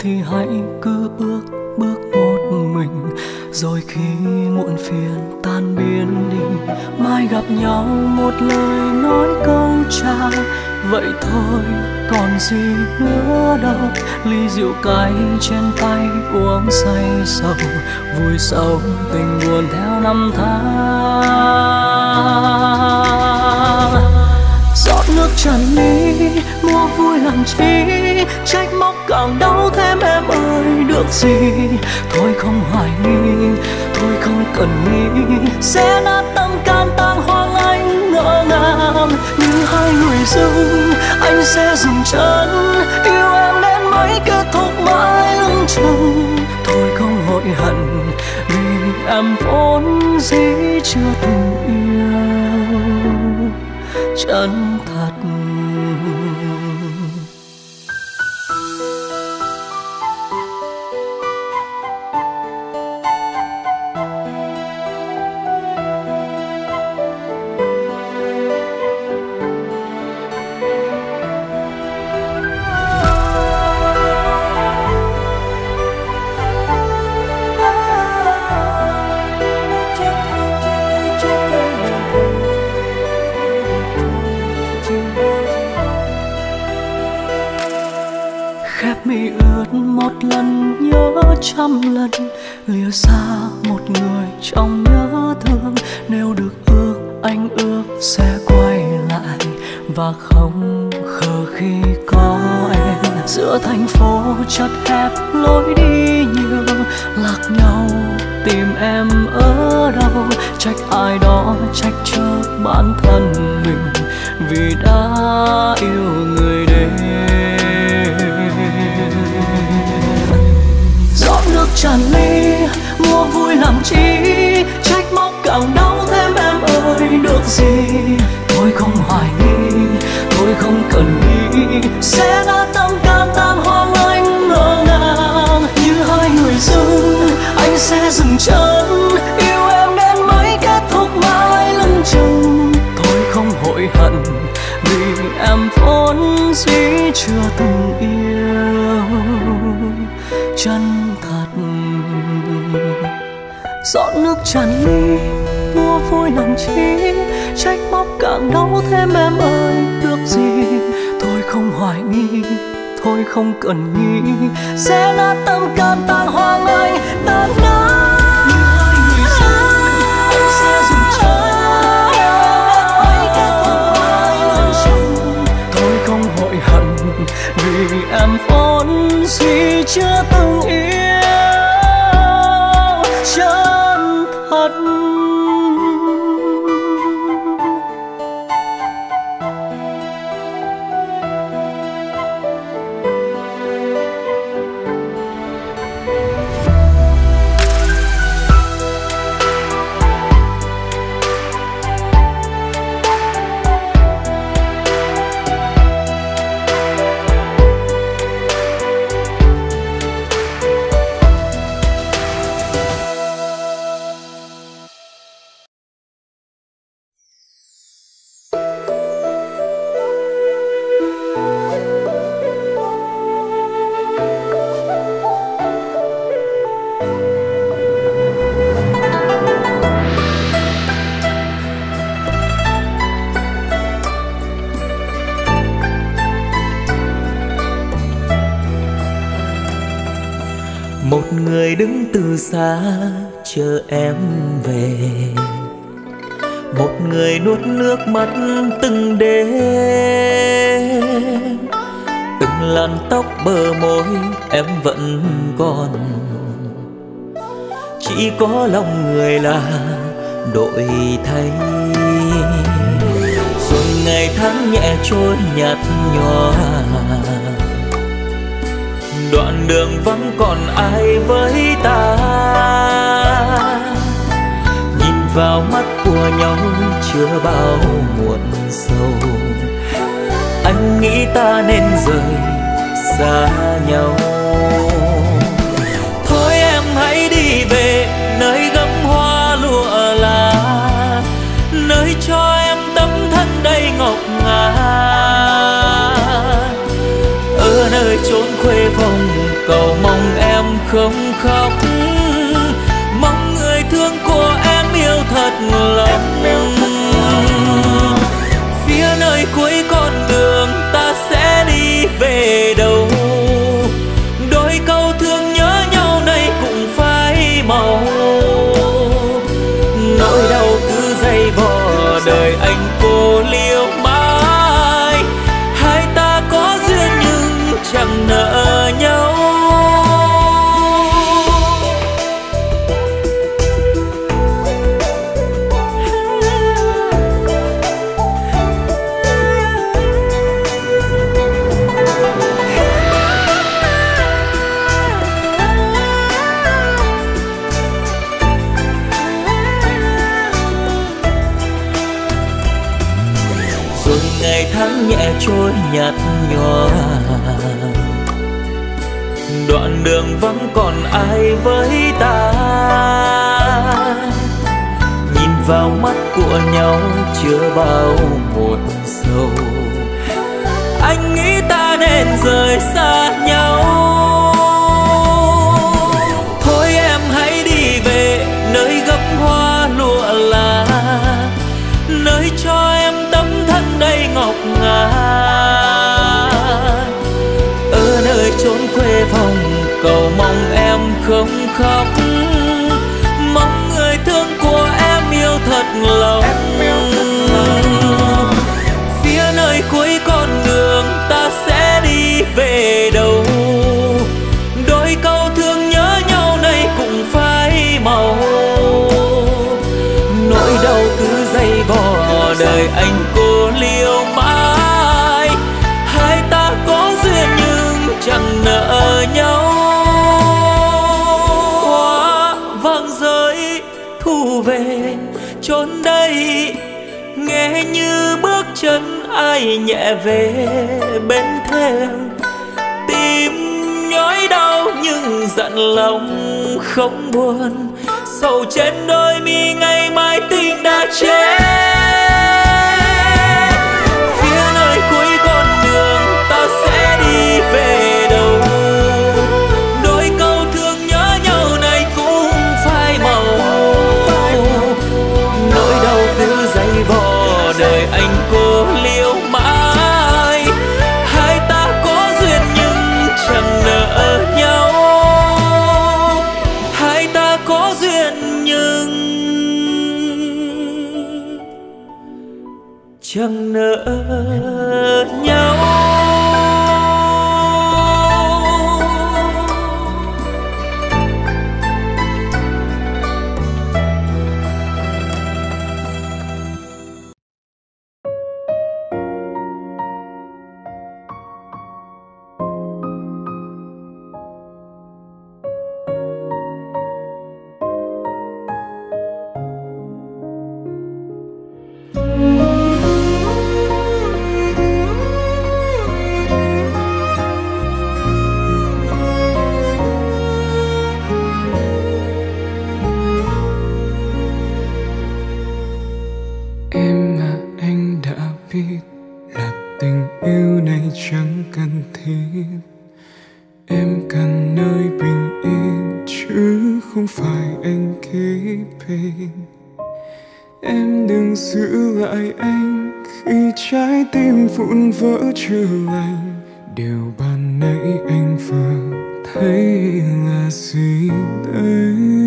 thì hãy cứ ước bước một mình. Rồi khi muộn phiền tan biến đi, mai gặp nhau một lời nói câu chào. Vậy thôi, còn gì nữa đâu. Ly rượu cay trên tay uống say sầu. Vui sầu, tình buồn theo năm tháng. Giọt nước tràn ly mua vui làm chi? Trách càng đau thêm em ơi, được gì? Thôi không hoài nghi, thôi không cần nghĩ. Sẽ nát tâm can tan hoang anh ngỡ ngàng, như hai người dưng, anh sẽ dừng chân. Yêu em đến mấy kết thúc mãi lưng chừng. Thôi không hối hận, vì em vốn dĩ chưa từng yêu. Chân thật trăm lần, lìa xa một người trong nhớ thương. Nếu được ước, anh ước sẽ quay lại. Và không khờ khi có em. Giữa thành phố chật hẹp, lối đi nhiều lạc nhau, tìm em ở đâu? Trách ai đó, trách trước bản thân mình. Vì đã yêu người đến. Tràn ly, mua vui làm chi? Trách móc càng đau thêm em ơi, được gì? Tôi không hoài nghi, tôi không cần nghĩ. Sẽ đã tâm can tan hoang anh ngỡ ngàng. Như hai người dưng anh sẽ dừng chân. Yêu em đến mấy kết thúc mãi lưng chừng. Tôi không hối hận vì em vốn dĩ chưa từng yêu. Chân giọt nước tràn ly mua vui làm chi, trách móc càng đau thêm em ơi. Được gì thôi không hoài nghi, thôi không cần nghĩ, sẽ nát tâm can tan hoang anh tan nát. Không hận vì em vốn gì chưa từng có lòng người là đổi thay. Rồi ngày tháng nhẹ trôi nhạt nhòa. Đoạn đường vắng còn ai với ta? Nhìn vào mắt của nhau chưa bao muộn sâu. Anh nghĩ ta nên rời xa nhau. Cho em tấm thân đầy ngọc ngà. Ở nơi chốn khuê phòng, cầu mong em không khóc. Mong người thương của em yêu thật lòng. Đời anh nhẹ về bên thềm tim nhói đau nhưng giận lòng không buồn. Sầu trên đôi mi ngày mai tình đã chết. Phía nơi cuối con đường ta sẽ đi về. Chẳng cần thiết. Em cần nơi bình yên, chứ không phải anh kế bên Em đừng giữ lại anh, khi trái tim vụn vỡ chưa lành. Điều ban nãy anh vừa thấy là gì đây?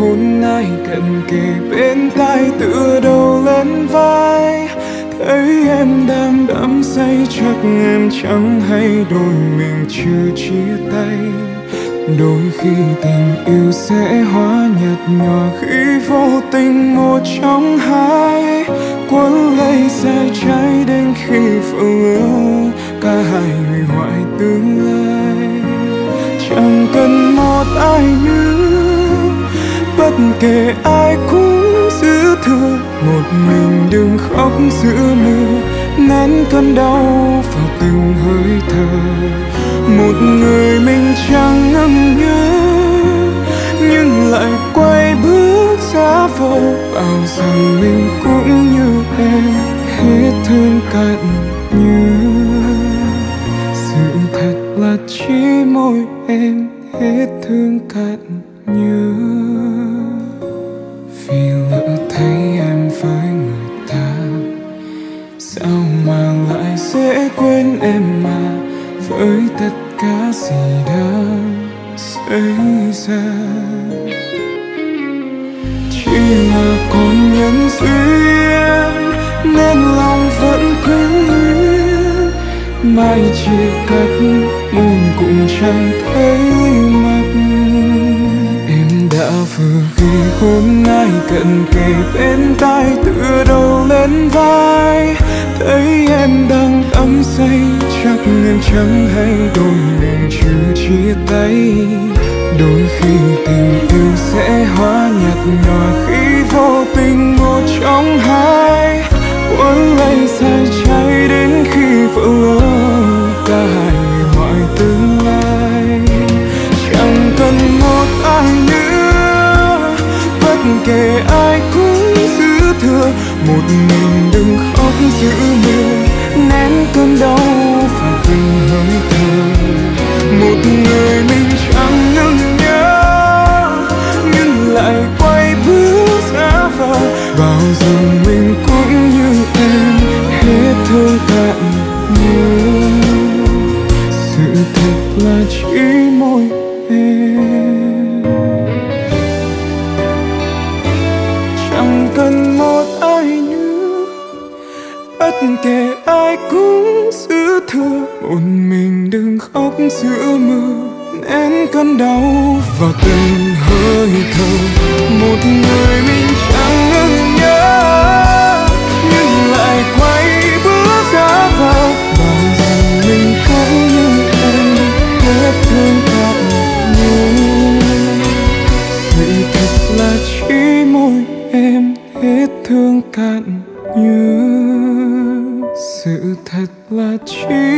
Hôm hôn ai cận kề bên tai tựa đầu lên vai. Thấy em đang đắm say, chắc em chẳng hay đôi mình chưa chia tay. Đôi khi tình yêu sẽ hóa nhạt nhòa khi vô tình một trong hai. Quấn lấy sai cháy đến khi phượng lỡ Cả hai hủy hoại tương lai. Chẳng cần một ai nữa bất kể ai cũng giữ thừa một mình đừng khóc giữa mưa, nén cơn đau vào từng hơi thở. Một người mình chẳng ngâm nhớ, nhưng lại quay bước ra vô bảo rằng mình cũng như em, hết thương cạn như. Sự thật là chỉ môi em, hết thương cạn như. Em mà với tất cả gì đã xảy ra. Chỉ là còn nhân duyên, nên lòng vẫn quyến luyến. Mai chia cách muôn cũng chẳng thấy mặt. Em đã vừa ghi hôm nay cận kề bên tai tựa đầu lên vai thấy em đang đắm say, chắc em chẳng hay đôi mình chưa chia tay. Đôi khi tình yêu sẽ hóa nhạt nhòa khi vô tình một trong hai. Cuốn lấy sai cháy đến khi vỡ lỡ ta hai mọi tương lai. Chẳng cần một ai nữa, bất kể ai cũng giữ thừa một mình đừng giữ mưa nén cơn đau và từng hơi thở. Một người mình chẳng nâng nhớ, nhưng lại quay bước ra vào bao giờ mình cũng như em, hết thương cạn như sự thật là chỉ môi kể ai cũng giữ thừa một mình đừng khóc giữa mưa. Nén cơn đau vào từng hơi thở, một người mình chẳng ngừng nhớ. Nhưng lại quay bước ra vào bao giờ mình cũng như em hết thương cạn như sự thật là chỉ môi em hết thương cạn. Là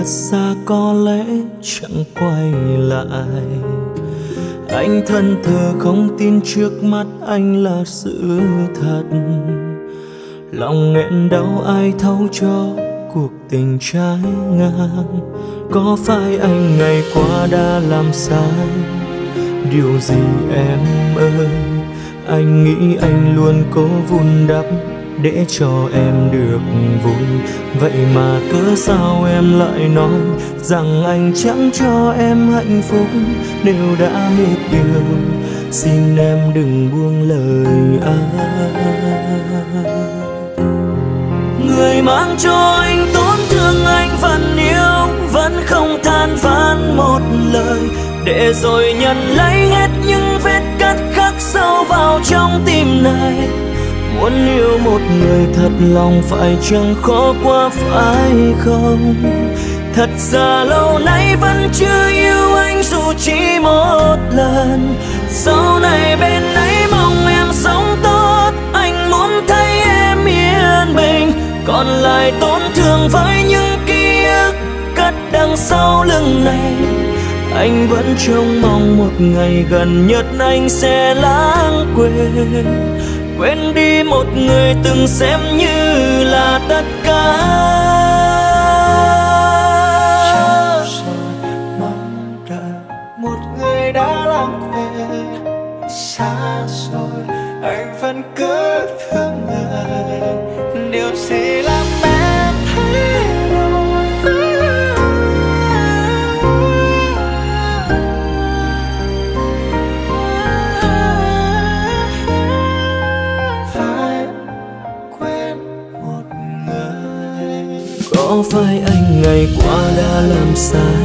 thật xa có lẽ chẳng quay lại. Anh thân thờ không tin trước mắt anh là sự thật. Lòng nghẹn đau ai thấu cho cuộc tình trái ngang. Có phải anh ngày qua đã làm sai? Điều gì em ơi? Anh nghĩ anh luôn cố vun đắp để cho em được vui. Vậy mà cớ sao em lại nói rằng anh chẳng cho em hạnh phúc? Nếu đã hết yêu xin em đừng buông lời anh. Người mang cho anh tổn thương anh vẫn yêu, vẫn không than vãn một lời. Để rồi nhận lấy hết những vết cắt khắc sâu vào trong tim này muốn yêu một người thật lòng phải chẳng khó quá, phải không? Thật ra lâu nay vẫn chưa yêu anh dù chỉ một lần. Sau này bên ấy mong em sống tốt, anh muốn thấy em yên bình. Còn lại tổn thương với những ký ức cất đằng sau lưng này. Anh vẫn trông mong một ngày gần nhất anh sẽ lãng quên quên đi một người từng xem như là tất ngày qua đã làm sai.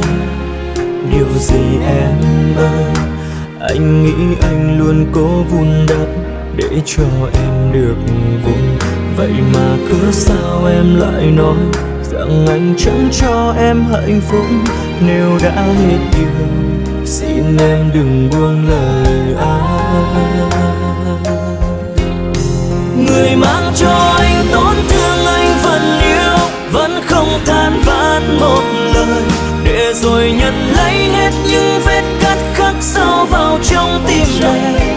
Điều gì em ơi? Anh nghĩ anh luôn cố vun đắp để cho em được vui vậy mà cứ sao em lại nói rằng anh chẳng cho em hạnh phúc? Nếu đã hết yêu xin em đừng buông lời ai. Người mang cho anh tổn thương anh vẫn yêu, vẫn không than vãn một lời, để rồi nhận lấy hết những vết cắt khắc sâu vào trong tim này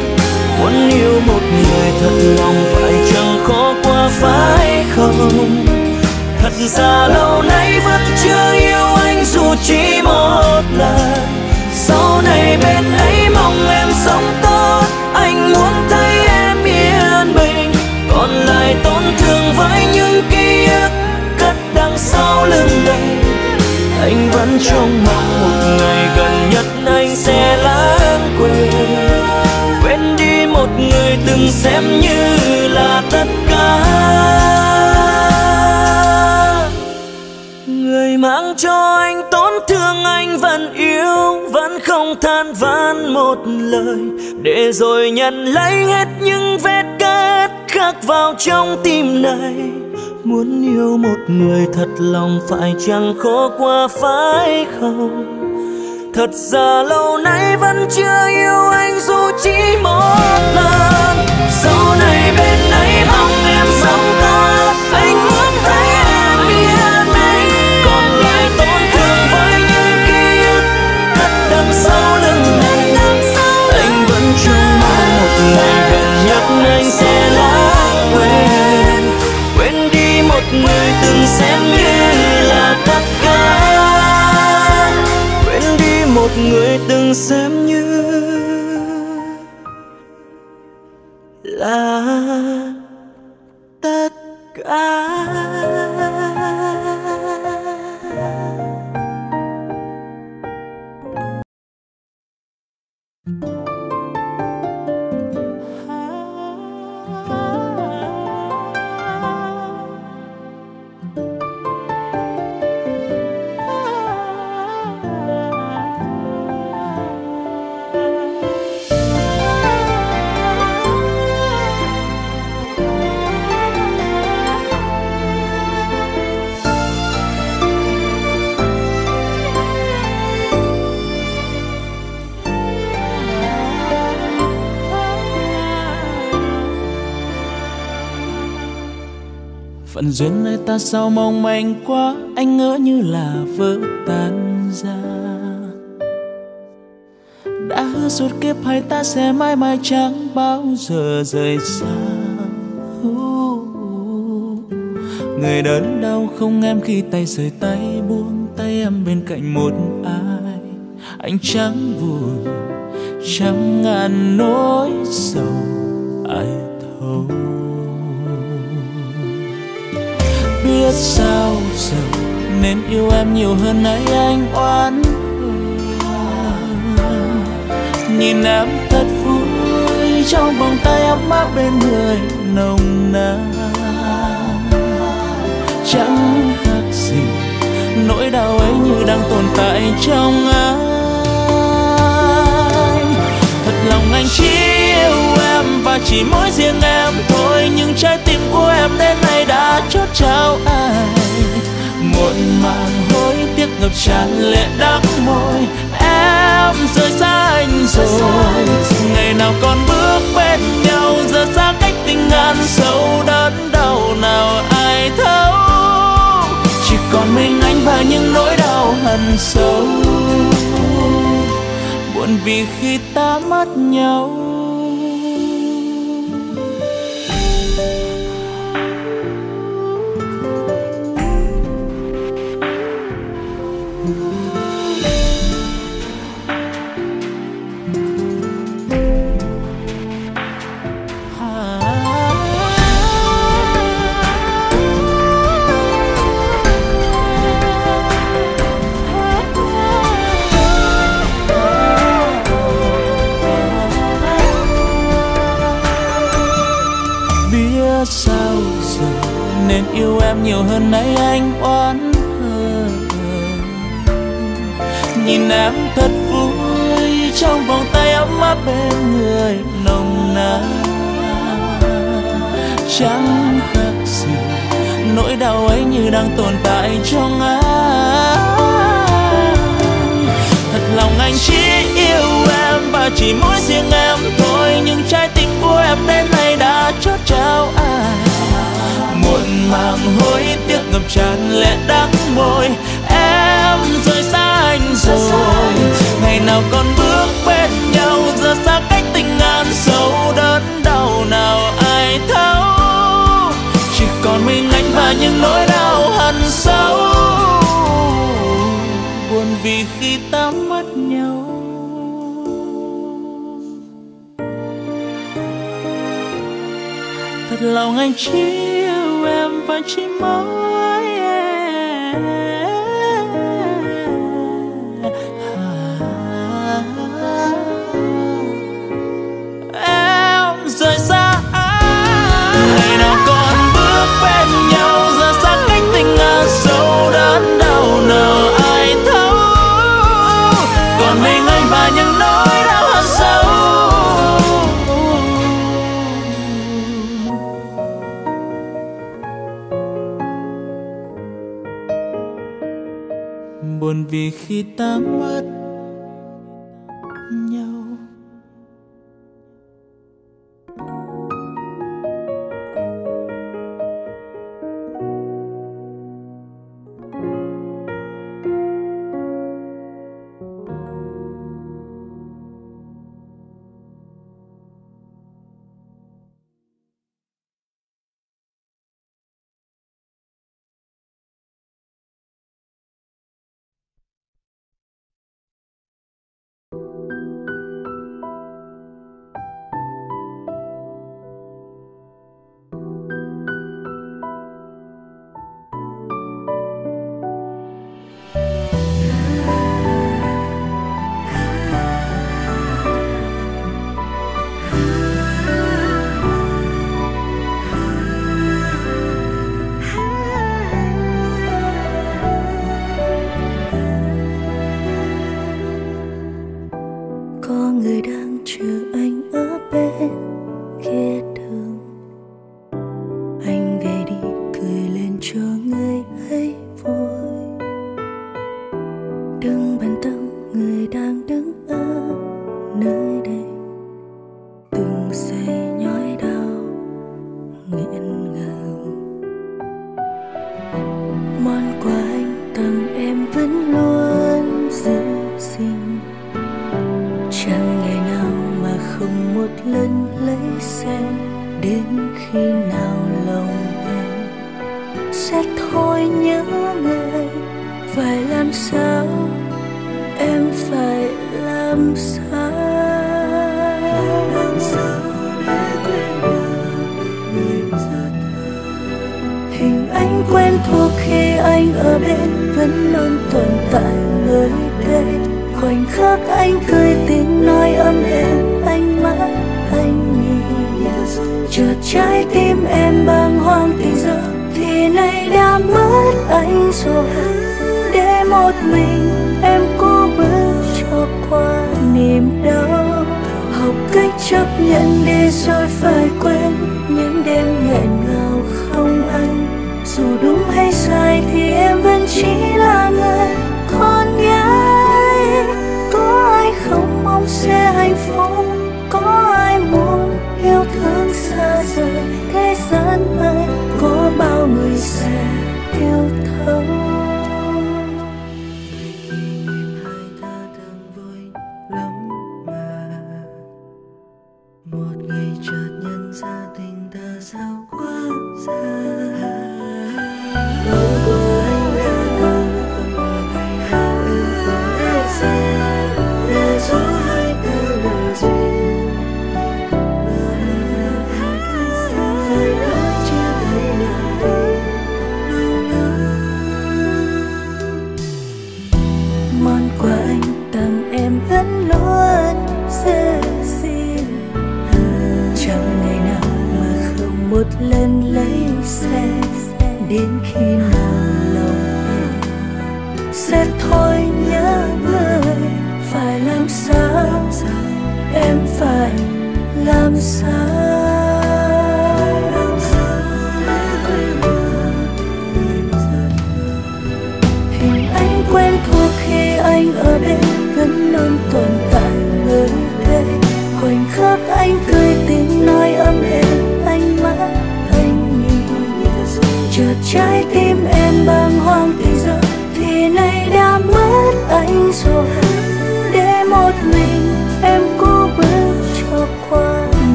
muốn yêu một người thật lòng phải chẳng khó qua phải không? Thật ra lâu nay vẫn chưa yêu anh dù chỉ trong mong một ngày gần nhất anh sẽ lãng quên. Quên đi một người từng xem như là tất cả. Người mang cho anh tổn thương anh vẫn yêu, vẫn không than vãn một lời. Để rồi nhận lấy hết những vết cắt khắc vào trong tim này muốn yêu một người thật lòng phải chẳng khó qua phải không? Thật ra lâu nay vẫn chưa yêu anh dù chỉ một lần. Sau này bên ấy từng xem như là tất cả. Quên đi một người từng xem như là tất cả. Phận duyên nơi ta sao mong manh quá, anh ngỡ như là vỡ tan ra. Đã hứa suốt kiếp hai ta sẽ mãi mãi chẳng bao giờ rời xa. Người đớn đau không em khi tay rời tay, buông tay em bên cạnh một ai. Anh chẳng vui chẳng ngàn nỗi sầu, ai thấu. Biết sao giờ nên yêu em nhiều hơn nãy anh oán nhìn em thật vui, trong vòng tay ấm áp bên người nồng nàn. Chẳng khác gì nỗi đau ấy như đang tồn tại trong anh. Thật lòng anh chỉ và chỉ mỗi riêng em thôi. Nhưng trái tim của em đến nay đã chót trao ai? Muộn màng hối tiếc ngập tràn lệ đắng môi. Em rời xa anh rồi. Ngày nào còn bước bên nhau, giờ xa cách tình ngàn sâu đớn đau nào ai thấu. Chỉ còn mình anh và những nỗi đau hằn sâu. Buồn vì khi ta mất nhau. nhiều hơn nay anh oán hờn. Nhìn em thật vui, trong vòng tay ấm áp bên người nồng nàn. Chẳng khác gì nỗi đau ấy như đang tồn tại trong anh. Thật lòng anh chỉ yêu em và chỉ mỗi riêng em thôi, nhưng trái tim của em đến nay màng hối tiếc ngập tràn lệ đắng môi. Em rời xa anh rồi. Ngày nào còn bước bên nhau giờ xa cách tình ngàn sâu đớn đau nào ai thấu. Chỉ còn mình anh và những nỗi đau hằn sâu. Buồn vì khi ta mất nhau. Thật lòng anh chỉ yêu em và vì khi ta mất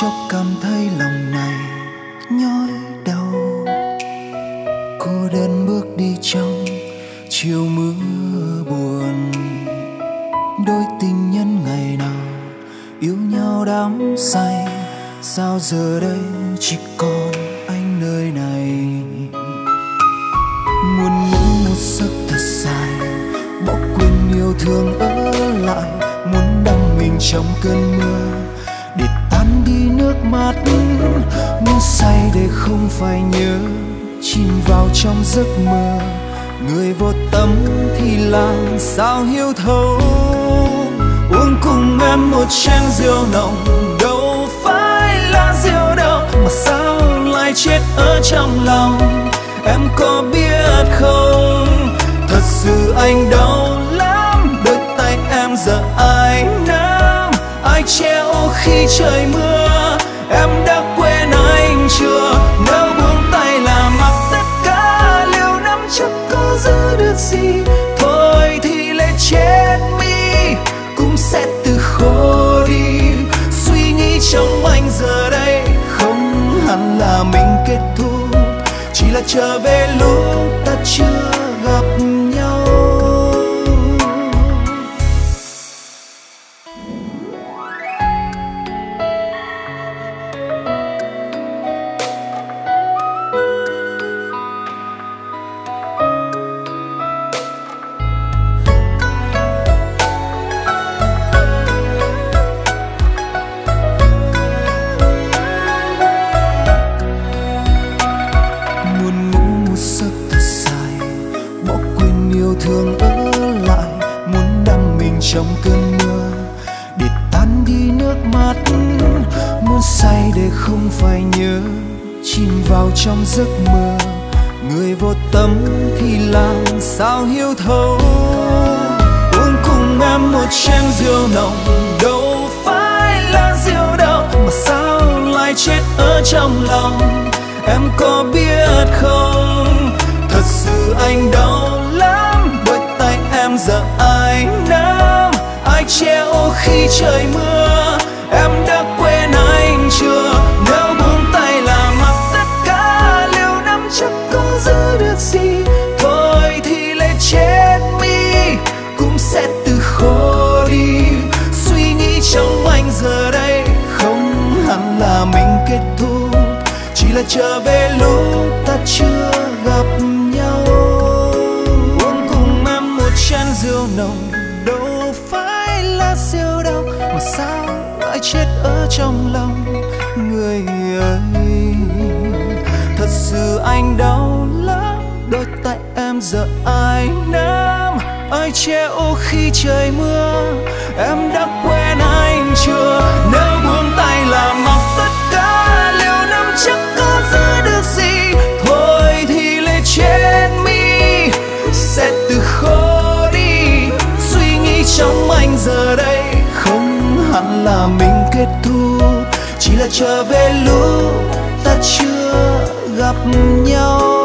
trong cơn mưa siêu đau, mà sao lại chết ở trong lòng người ơi thật sự anh đau lắm, đôi tay em giờ ai nắm? Ai che ô khi trời mưa? Em đã quên anh chưa? Nếu buông tay là mọc tất cả, liệu năm chắc anh giờ đây không hẳn là mình kết thúc chỉ là trở về lúc ta chưa gặp nhau.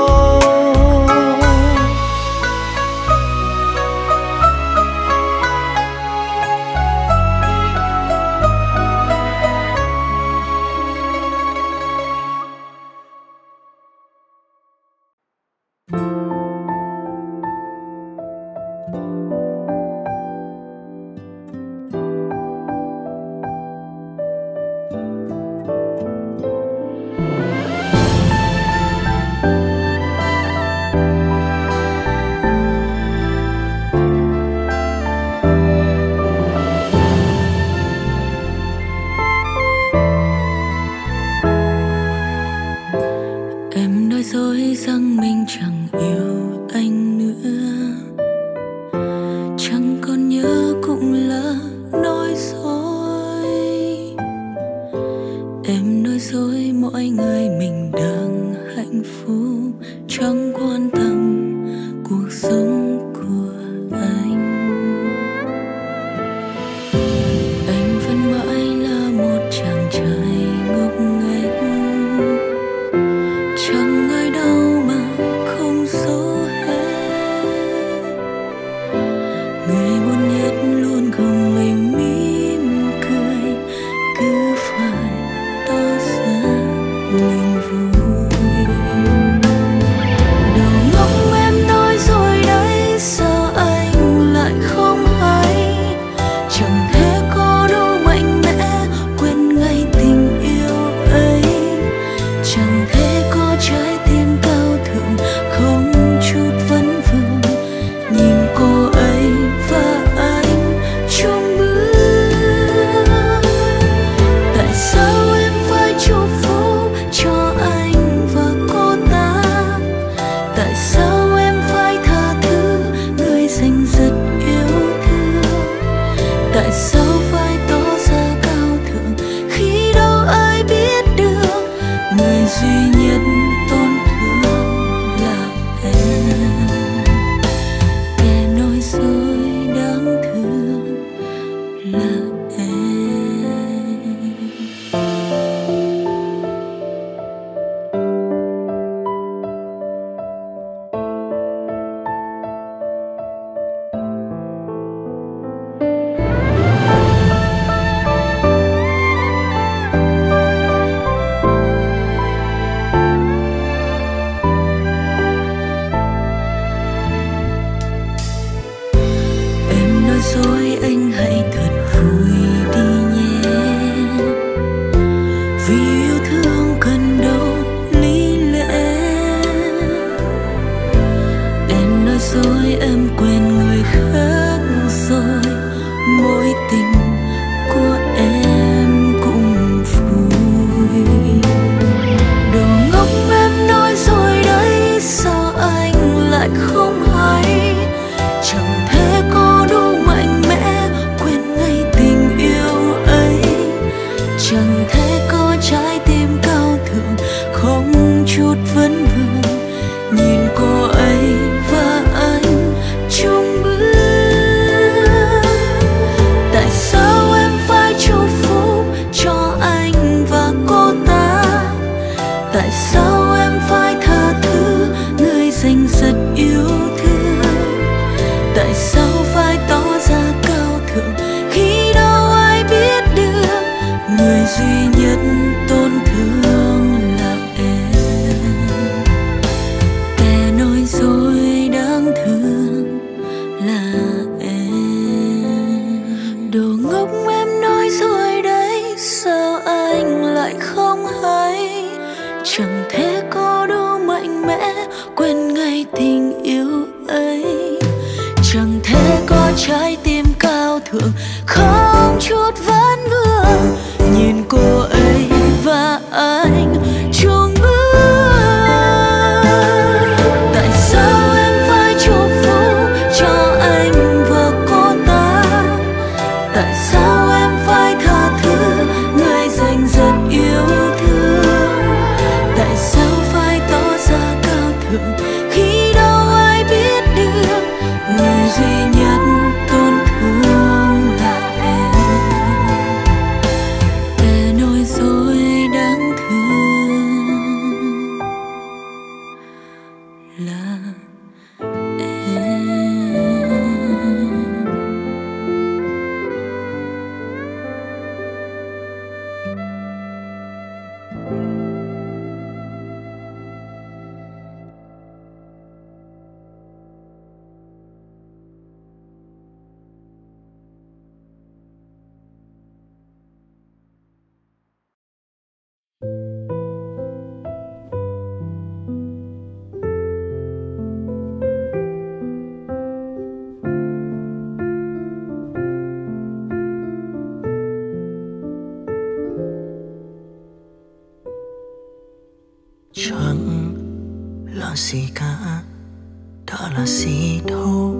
sika ta la si thau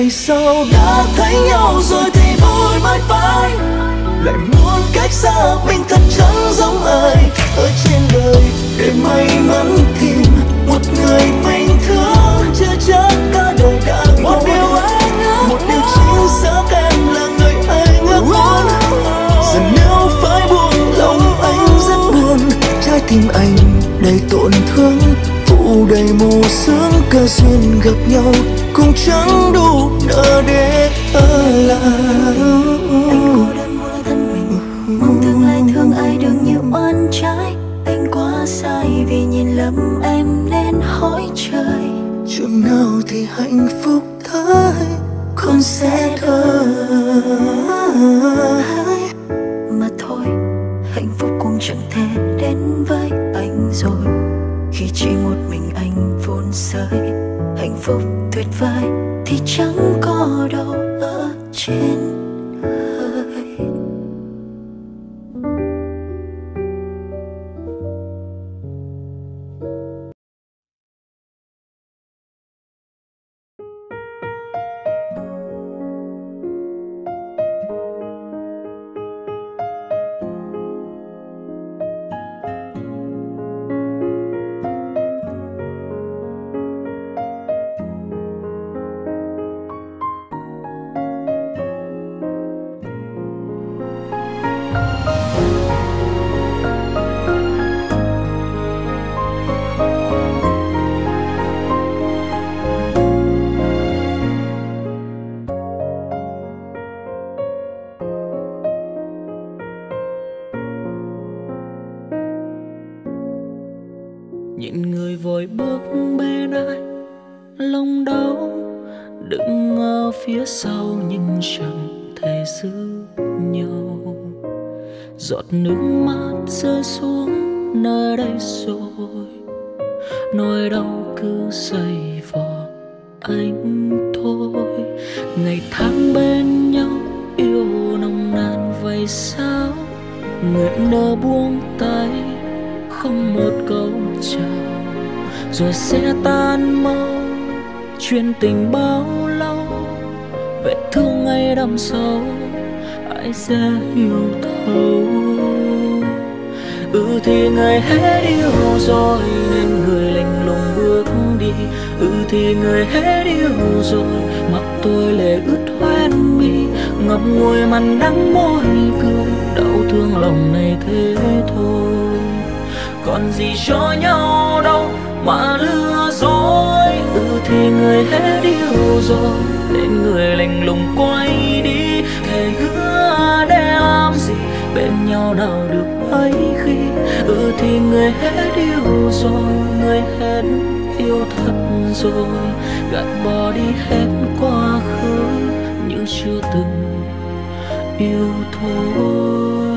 tại sao đã thấy nhau rồi thì vui mới phải lại muốn cách xa mình thật chẳng giống ai. Ở trên đời để may mắn tìm một người mình thương. Chưa chắc cả đời đã một điều anh ước một điều chính xác em là người anh ước muốn giờ nếu phải buồn lòng anh rất buồn. Trái tim anh đầy tổn thương. Phủ đầy mù sương cơ duyên gặp nhau cũng chẳng đủ nợ để ở lại. Anh cô đơn một thân mình mong tương lai thương ai đừng như oan trái. Anh quá sai vì nhìn lầm em nên hỏi trời. Chừng nào thì hạnh phúc tới con sẽ tới mà thôi hạnh phúc cũng chẳng thể đến với anh rồi. Khi chỉ một mình anh vốn sơi hạnh phúc tuyệt vời thì chẳng có đâu ở trên sao nào được ấy khi ừ thì người hết yêu rồi, người hết yêu thật rồi. Gạt bỏ đi hết quá khứ như chưa từng yêu thôi.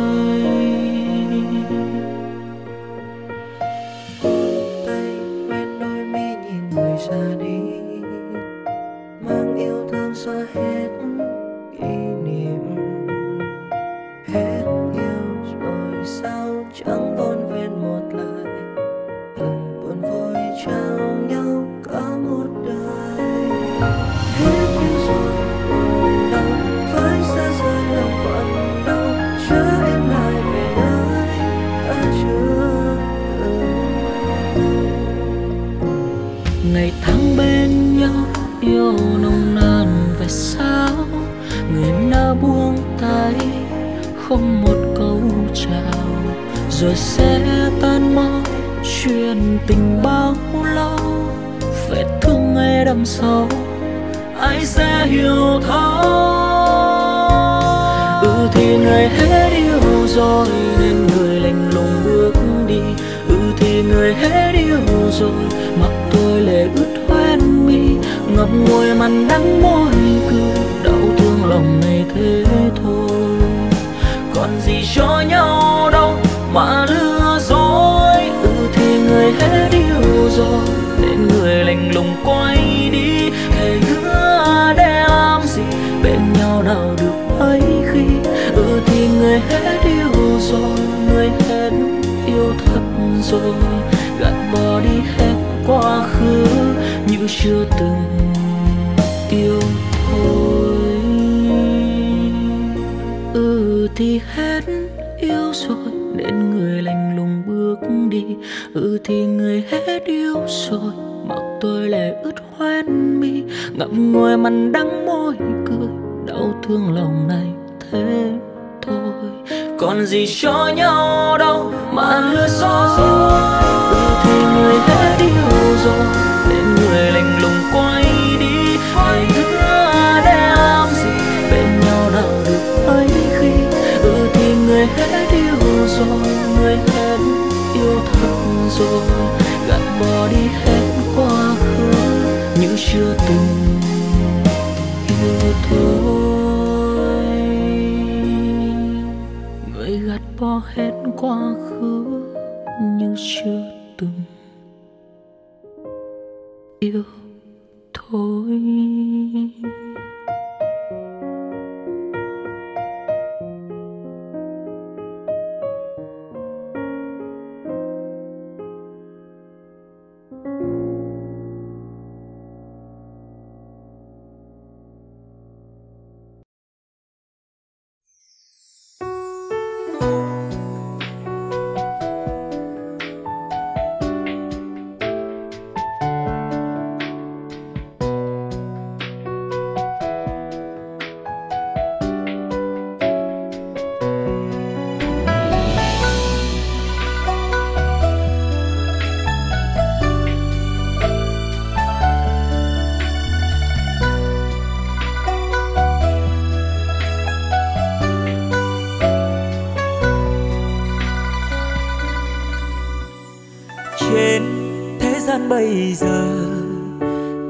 Bây giờ,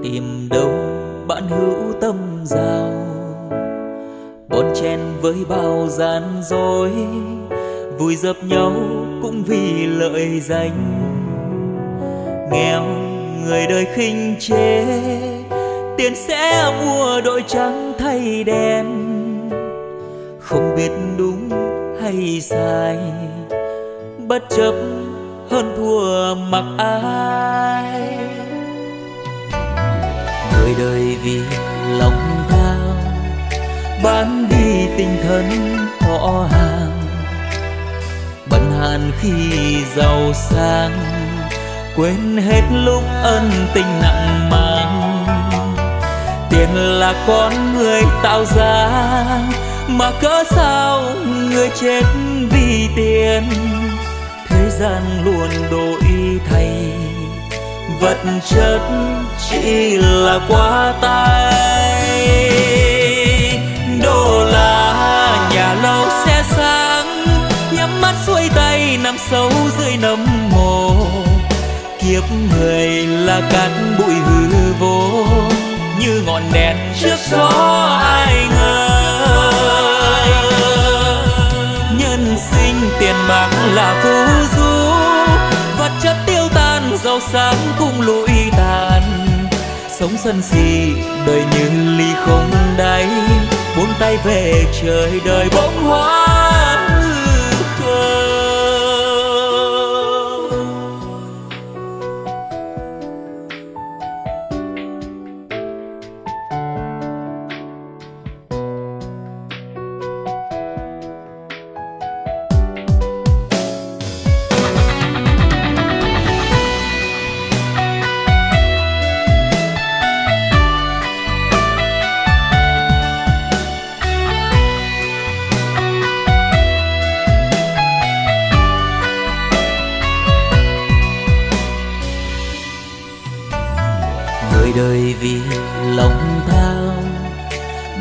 tìm đâu bạn hữu tâm giao. Bon chen với bao gian dối vui dập nhau cũng vì lợi danh. Nghèo, người đời khinh chế, tiền sẽ mua đội trắng thay đen. Không biết đúng hay sai, bất chấp hơn thua mặc ai đời vì lòng tham bán đi tinh thần họ hàng. Bận hàn khi giàu sang. Quên hết lúc ân tình nặng mang. Tiền là con người tạo ra, mà cớ sao người chết vì tiền? Gian luôn đổi thay, vật chất chỉ là quá tay. Đô la nhà lâu xe sáng, nhắm mắt xuôi tay nằm sâu dưới nấm mồ. Kiếp người là cát bụi hư vô, như ngọn đèn trước gió ai ngờ nhân sinh tiền bạc là phú du, vật chất tiêu tan giàu sáng cũng lụi sống sân si đời như ly không đáy. Buông tay về trời đời bỗng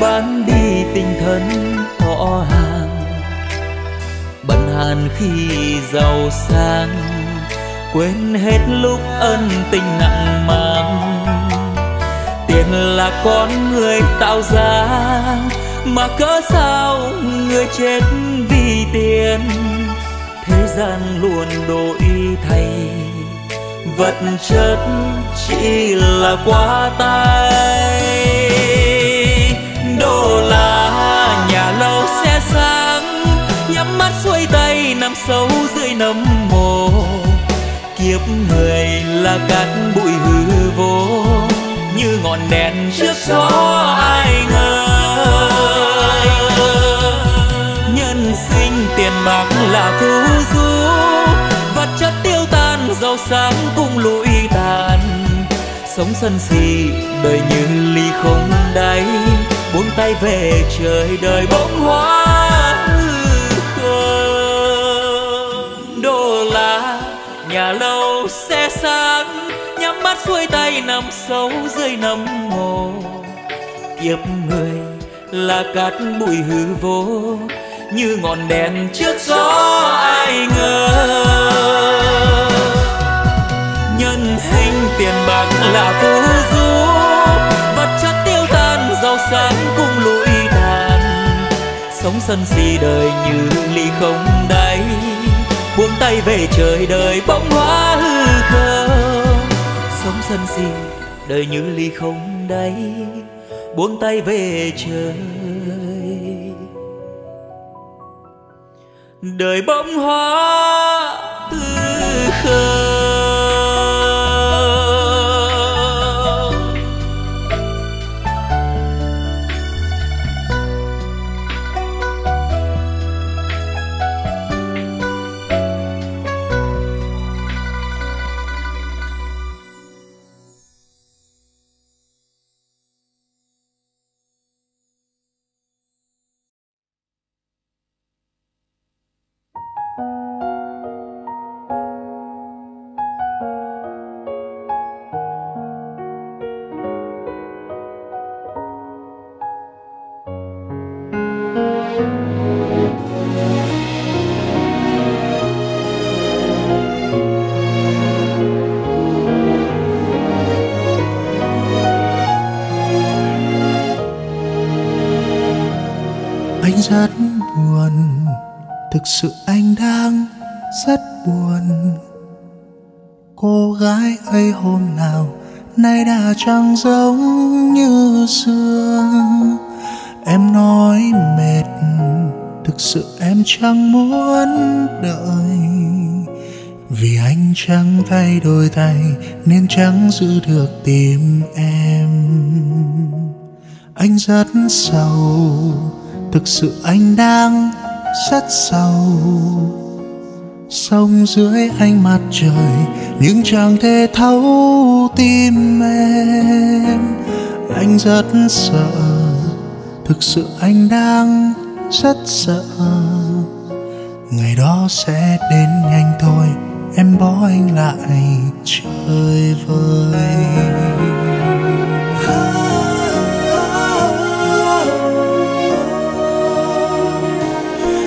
bán đi tinh thần họ hàng bận hẳn khi giàu sang, quên hết lúc ân tình nặng mang. Tiền là con người tạo ra, mà cớ sao người chết vì tiền? Thế gian luôn đổi thay vật chất chỉ là quá tay. Xuôi nằm sâu dưới nấm mồ. Kiếp người là cát bụi hư vô, như ngọn đèn trước gió ai ngờ. Nhân sinh tiền bạc là phú du, vật chất tiêu tan, giàu sáng cũng lụi tàn. Sống sân si đời như ly không đáy, buông tay về trời đời bỗng hóa xe sang, nhắm mắt xuôi tay nằm sâu dưới nấm mồ. Kiếp người là cát bụi hư vô, như ngọn đèn trước gió ai ngờ. Nhân sinh tiền bạc là phú du vật chất tiêu tan, giàu sáng cũng lụi tàn. Sống sân si đời như ly không đáy buông tay về trời đời bóng hóa hư khờ sống sân si, đời như ly không đáy. Buông tay về trời. Đời bóng hóa hư khờ chẳng giống như xưa. Em nói mệt, thực sự em chẳng muốn đợi. Vì anh chẳng thay đổi tay nên chẳng giữ được tim em. Anh rất sầu thực sự anh đang rất sầu sông dưới ánh mặt trời nhưng chẳng thể thấu tim em. Anh rất sợ, thực sự anh đang rất sợ. Ngày đó sẽ đến nhanh thôi, em bỏ anh lại chơi vơi.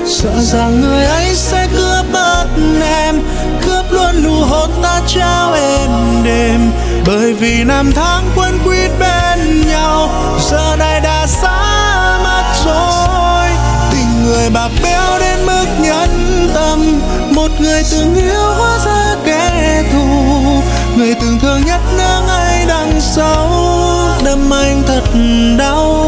Sợ rằng người ấy sẽ cứ mất em. Cướp luôn nụ hôn ta trao em đêm. Bởi vì năm tháng quấn quýt bên nhau, giờ này đã xa mất rồi. Tình người bạc béo đến mức nhẫn tâm, một người từng yêu hóa ra kẻ thù. Người từng thương nhất nương ai đằng sau, đâm anh thật đau.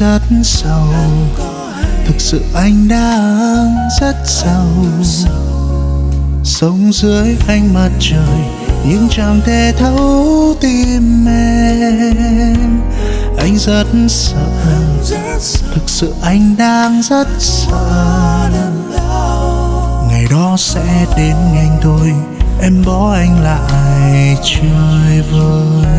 Rất sầu thực sự anh đang rất sầu sống dưới ánh mặt trời nhưng chẳng thể thấu tim em. Anh rất sợ. Thực sự anh đang rất sợ. Ngày đó sẽ đến nhanh thôi, em bỏ anh lại chơi vơi.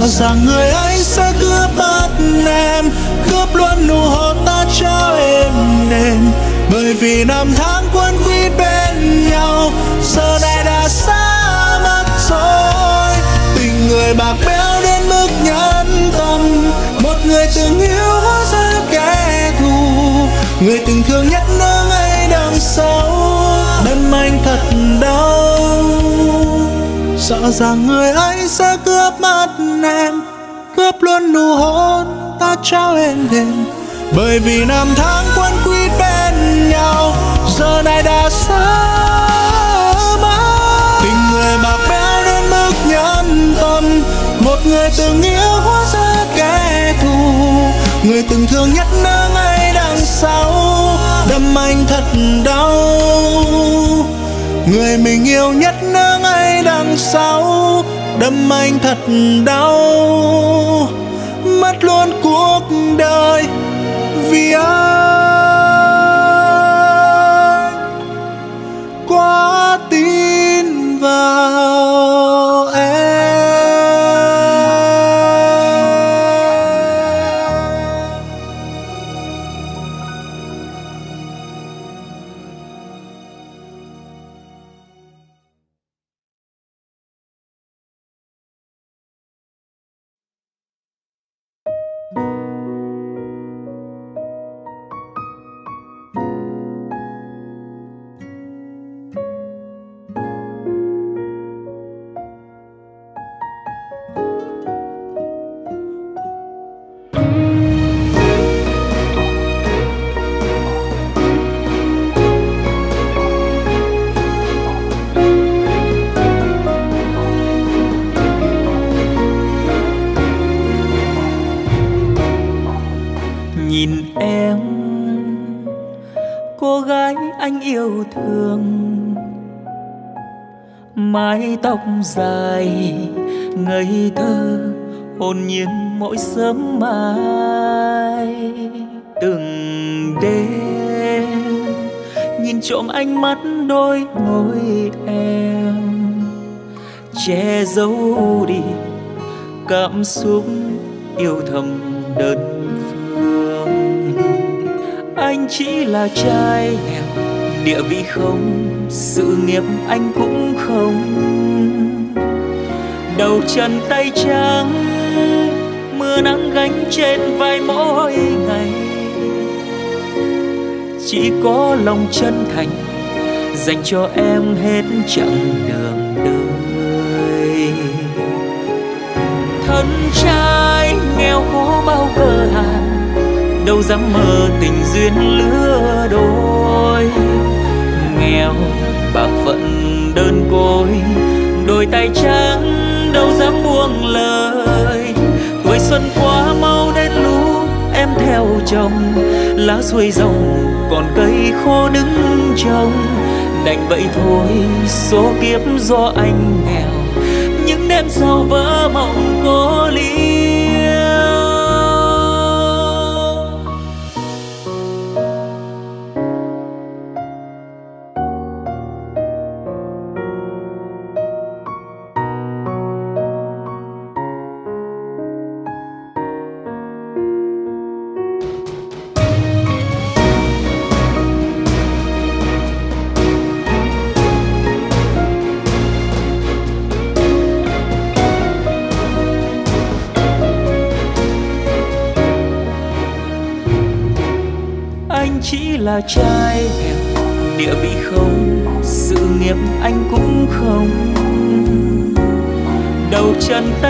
Sợ rằng người ấy sẽ cướp mất em, cướp luôn nụ hôn ta trao em đêm bởi vì năm tháng quấn quý bên nhau, giờ này đã xa mất rồi. Tình người bạc béo đến mức nhẫn tâm, một người từng yêu hóa ra kẻ thù. Người từng thương nhất nương ấy đằng sau, đâm anh thật đau sợ rằng người ấy sẽ cướp mất em, cướp luôn nụ hôn ta trao êm đềm. Bởi vì năm tháng quấn quýt bên nhau, giờ này đã xa mất. Tình người bạc béo đến mức nhẫn tâm, một người từng yêu hóa ra kẻ thù. Người từng thương nhất nỡ ngay đằng sau, đâm anh thật đau. Người mình yêu nhất sáu sau đâm anh thật đau. Mất luôn cuộc đời mái dài, ngây thơ, hồn nhiên mỗi sớm mai. Từng đêm, nhìn trộm ánh mắt đôi môi em, che giấu đi cảm xúc yêu thầm đơn phương. Anh chỉ là trai nghèo, địa vị không, sự nghiệp anh cũng không đầu chân tay trắng, mưa nắng gánh trên vai mỗi ngày. Chỉ có lòng chân thành dành cho em hết chặng đường đời. Thân trai nghèo khó bao cơ hàn đâu dám mơ tình duyên lứa đôi. Nghèo bạc phận đơn côi, đôi tay trắng đâu dám buông lời. Tuổi xuân quá mau đến lũ, em theo chồng. Lá xuôi dòng còn cây khô đứng trông đành vậy thôi, số kiếp do anh nghèo. Những đêm sau vỡ mộng cô liêu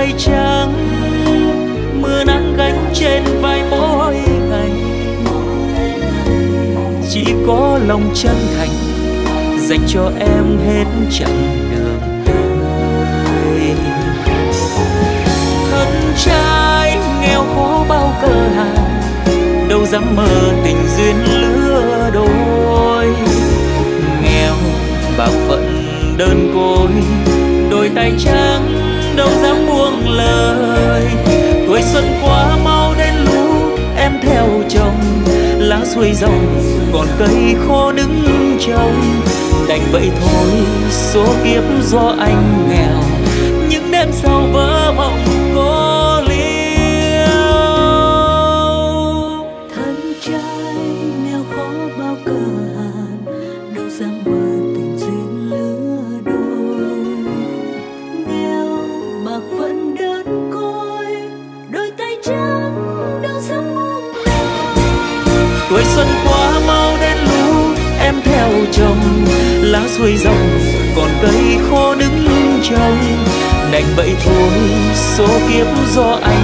chân trắng, mưa nắng gánh trên vai mỗi ngày. Chỉ có lòng chân thành dành cho em hết chặng đường đời. Thân trai nghèo khó bao cơ hàng, đâu dám mơ tình duyên lứa đôi. Nghèo bạc phận đơn côi, đôi tay trắng đâu dám buông lời. Tuổi xuân quá mau đến lũ, em theo chồng. Lá xuôi dòng, còn cây khô đứng trông đành vậy thôi, số kiếp do anh nghèo. Những đêm sau vỡ mộng vậy thôi số kiếp do anh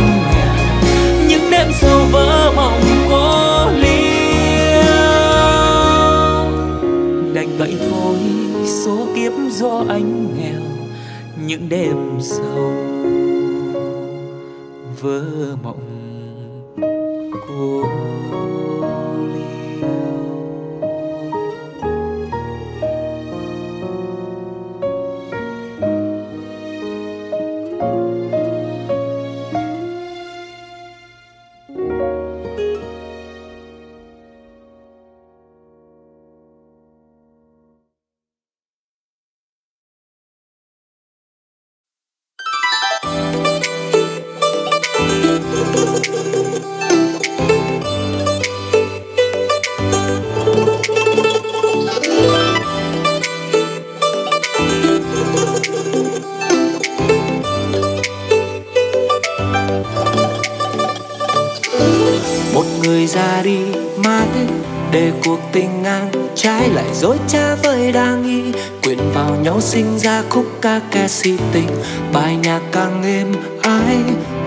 ca ca si tình, bài nhạc càng êm ái,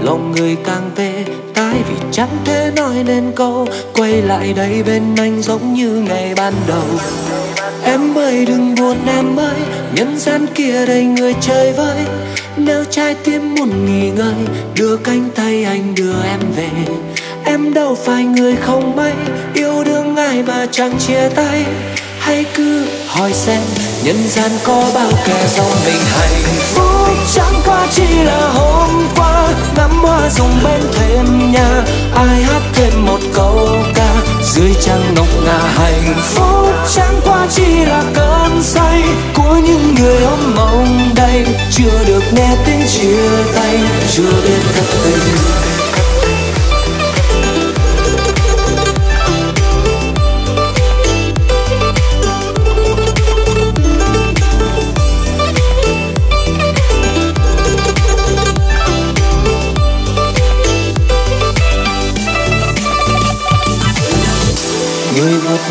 lòng người càng về tái. Vì chẳng thể nói nên câu, quay lại đây bên anh giống như ngày ban đầu. Em ơi, đừng buồn em ơi, nhân gian kia đầy người chơi với nếu trái tim muốn nghỉ ngơi, đưa cánh tay anh đưa em về. Em đâu phải người không may, yêu đương ai mà chẳng chia tay. Hay cứ hỏi xem nhân gian có bao kẻ do mình hạnh phúc. Chẳng qua chỉ là hôm qua, ngắm hoa dùng bên thêm nhà. Ai hát thêm một câu ca dưới trăng ngọc ngà hạnh phúc. Chẳng qua chỉ là cơn say của những người ôm mong đây chưa được nghe tiếng chia tay, chưa biết thật tình.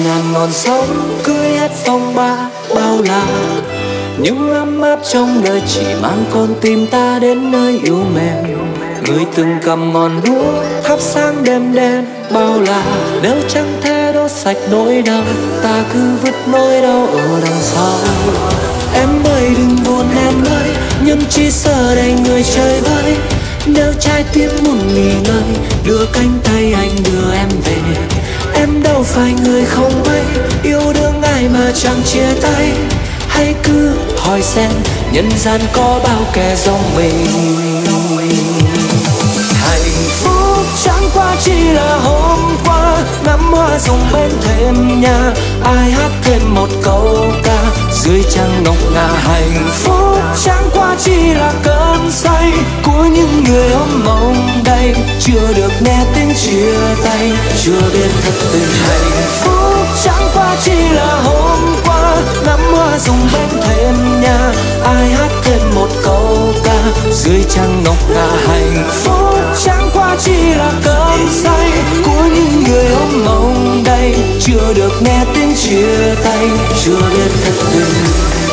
Ngàn ngọn sóng cưới hết phong ba bao la. Những ấm áp trong đời chỉ mang con tim ta đến nơi yêu mềm. Người từng cầm ngọn đuốc thắp sáng đêm đen bao la. Nếu chẳng thể đốt sạch nỗi đau, ta cứ vứt nỗi đau ở đằng sau. Em ơi, đừng buồn em ơi, nhưng chỉ sợ đây người chơi vơi. Nếu trái tim muốn nghỉ ngơi, đưa cánh tay anh đưa em về em đâu phải người không may, yêu đương ai mà chẳng chia tay. Hãy cứ hỏi xem nhân gian có bao kẻ giống mình. Hạnh phúc chẳng qua chỉ là hôm qua, ngắm hoa rồng bên thêm nhà, ai hát thêm một câu ca, dưới trăng ngọc ngà hạnh phúc chẳng qua chỉ là cơn say. Của những người ôm mong đây chưa được nghe tiếng chia tay, chưa biết thật tình hạnh phúc chẳng qua chỉ là hôm qua ngắm hoa dùng bên thêm nhà. Ai hát thêm một câu ca, dưới trăng ngọc ngà hạnh phúc chẳng qua chỉ là cơn say của những người ôm mong đây chưa được nghe tiếng chia tay, chưa biết thật tình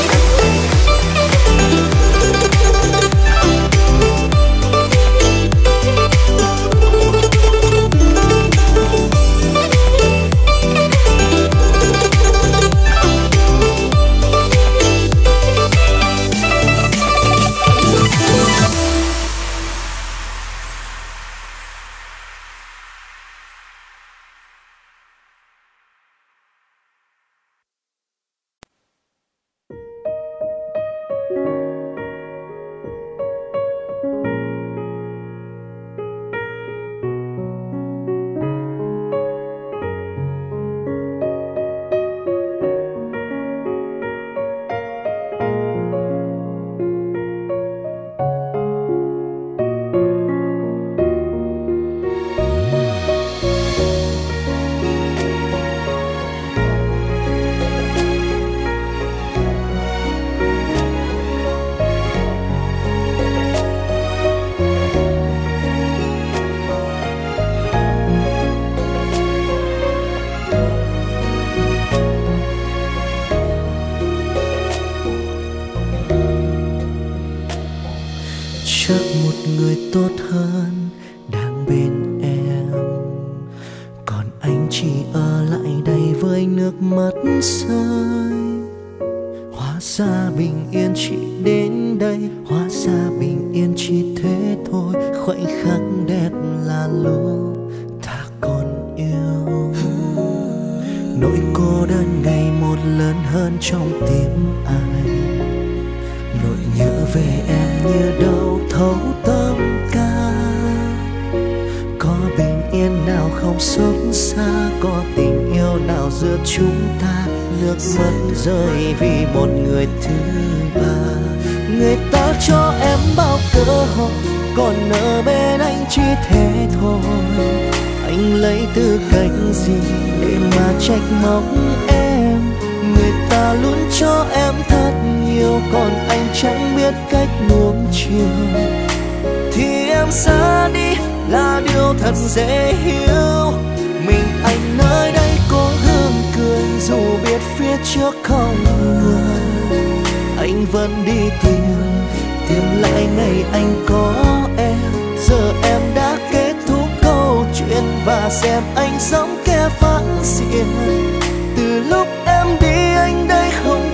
chắc một người tốt hơn đang bên em. Còn anh chỉ ở lại đây với nước mắt rơi. Hóa ra bình yên chỉ đến đây, hóa ra bình yên chỉ thế thôi. Khoảnh khắc đẹp là lúc ta còn yêu. Nỗi cô đơn ngày một lớn hơn trong tim anh như đâu thấu tâm ca. Có bình yên nào không xót xa, có tình yêu nào giữa chúng ta? Nước mắt rơi vì một người thứ ba. Người ta cho em bao cơ hội, còn ở bên anh chỉ thế thôi. Anh lấy từ cách gì để mà trách móc em? Người ta luôn cho em thật yêu còn anh chẳng biết cách nuông chiều. Thì em xa đi là điều thật dễ hiểu. Mình anh nơi đây có gắng cười dù biết phía trước không người. Anh vẫn đi tìm tìm lại ngày anh có em. Giờ em đã kết thúc câu chuyện và xem anh sống kia vãng diện. Từ lúc em đi anh đây không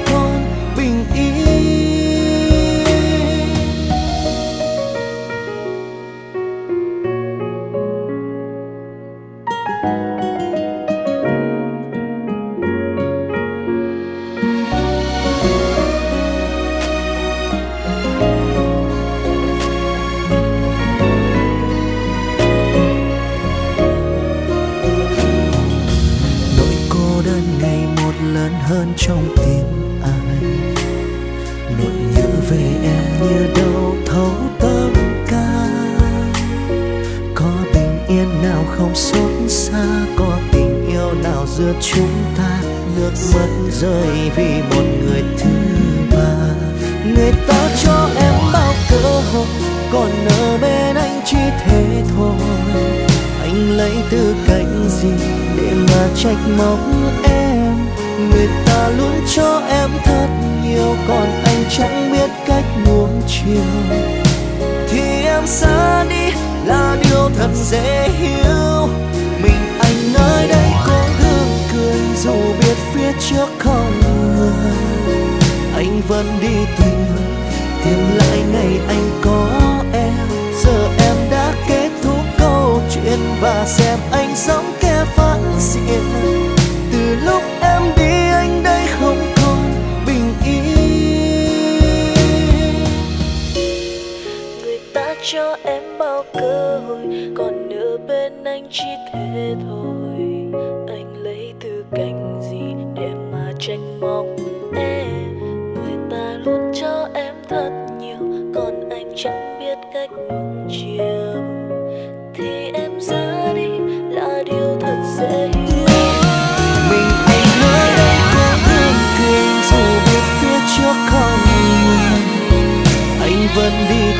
thôi. Anh lấy tư cách gì để mà tranh mong em người ta luôn cho em thật nhiều, còn anh chẳng biết cách nuông chiều. Thì em ra đi là điều thật dễ hiểu. Vẫn đi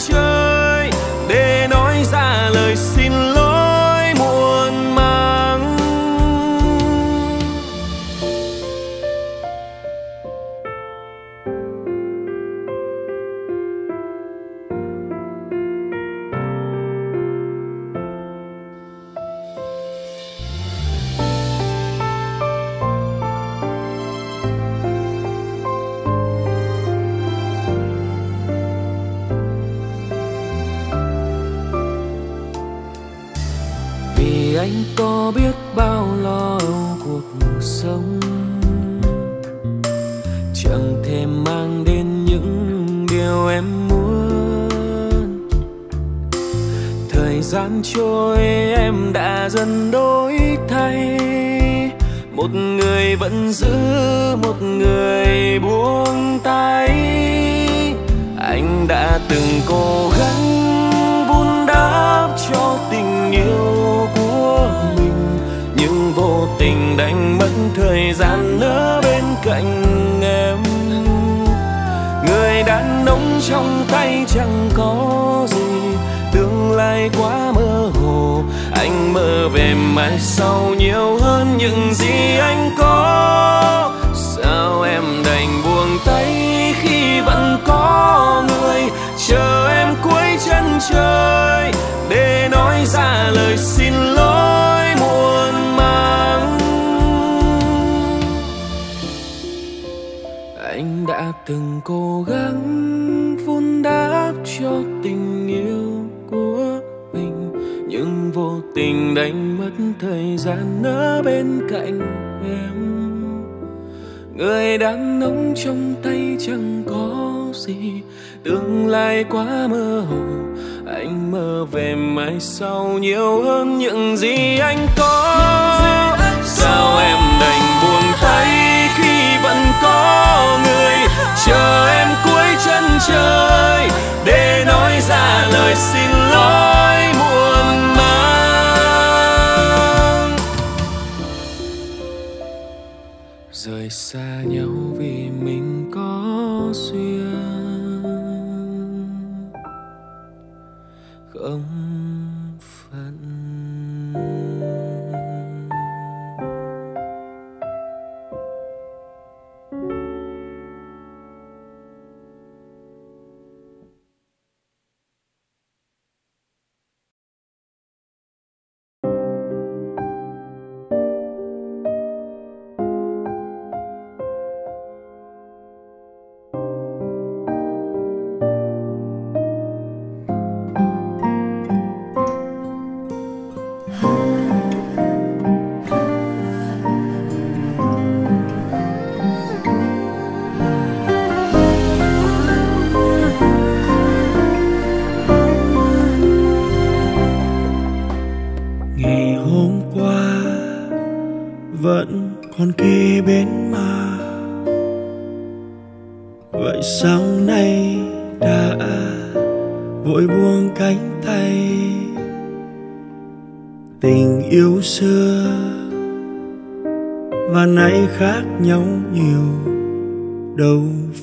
雪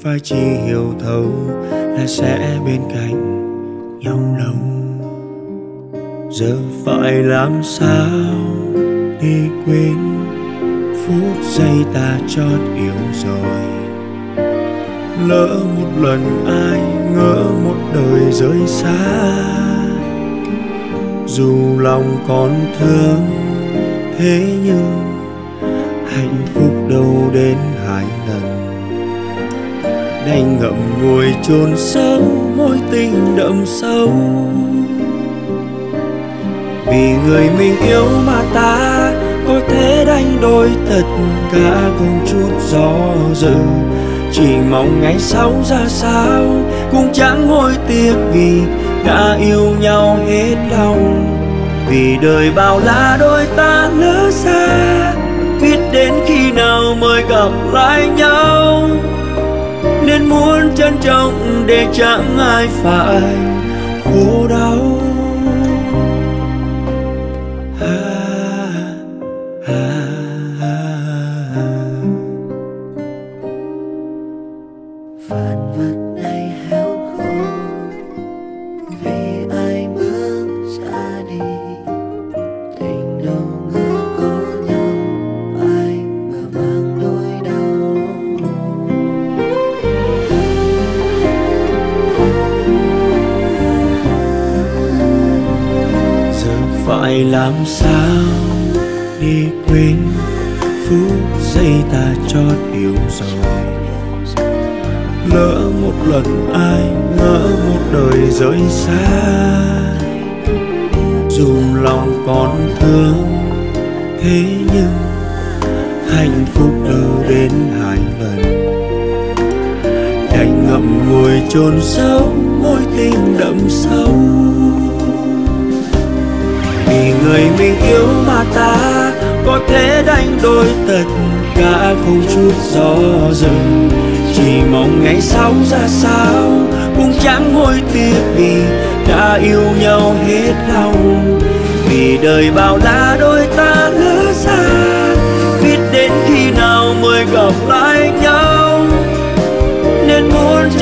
phải chỉ hiểu thấu là sẽ bên cạnh nhau lâu. Giờ phải làm sao để quên phút giây ta chót yêu rồi? Lỡ một lần ai ngỡ một đời rời xa, dù lòng còn thương thế nhưng hạnh phúc đâu đến đành ngậm ngùi chôn sâu mối tình đậm sâu. Vì người mình yêu mà ta có thể đánh đôi tất cả cùng chút do dự. Chỉ mong ngày sau ra sao cũng chẳng hối tiếc vì đã yêu nhau hết lòng. Vì đời bao la đôi ta lỡ xa, biết đến khi nào mới gặp lại nhau nên muốn trân trọng để chẳng ai phải khổ đau.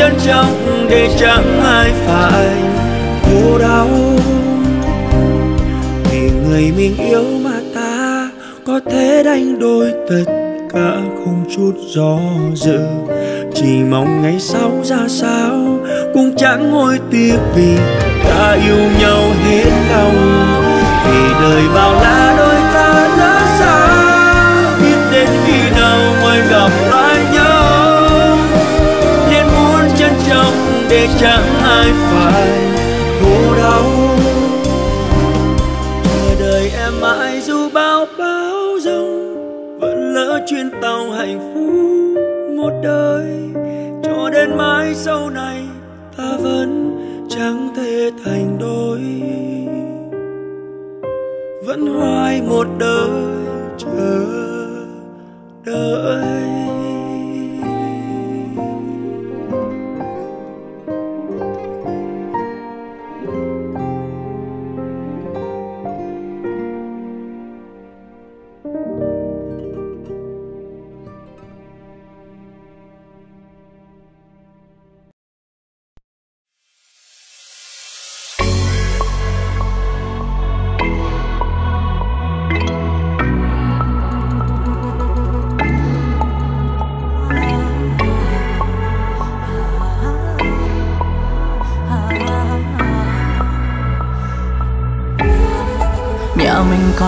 Muốn trân trọng để chẳng ai phải khổ đau. Vì người mình yêu mà ta có thể đánh đôi tất cả không chút do dự. Chỉ mong ngày sau ra sao cũng chẳng hối tiếc vì đã yêu nhau hết lòng. Vì đời bao la để chẳng ai phải khổ đau. Ở đời em mãi dù bao bão giông vẫn lỡ chuyến tàu hạnh phúc một đời. Cho đến mãi sau này, ta vẫn chẳng thể thành đôi. Vẫn hoài một đời chờ đợi.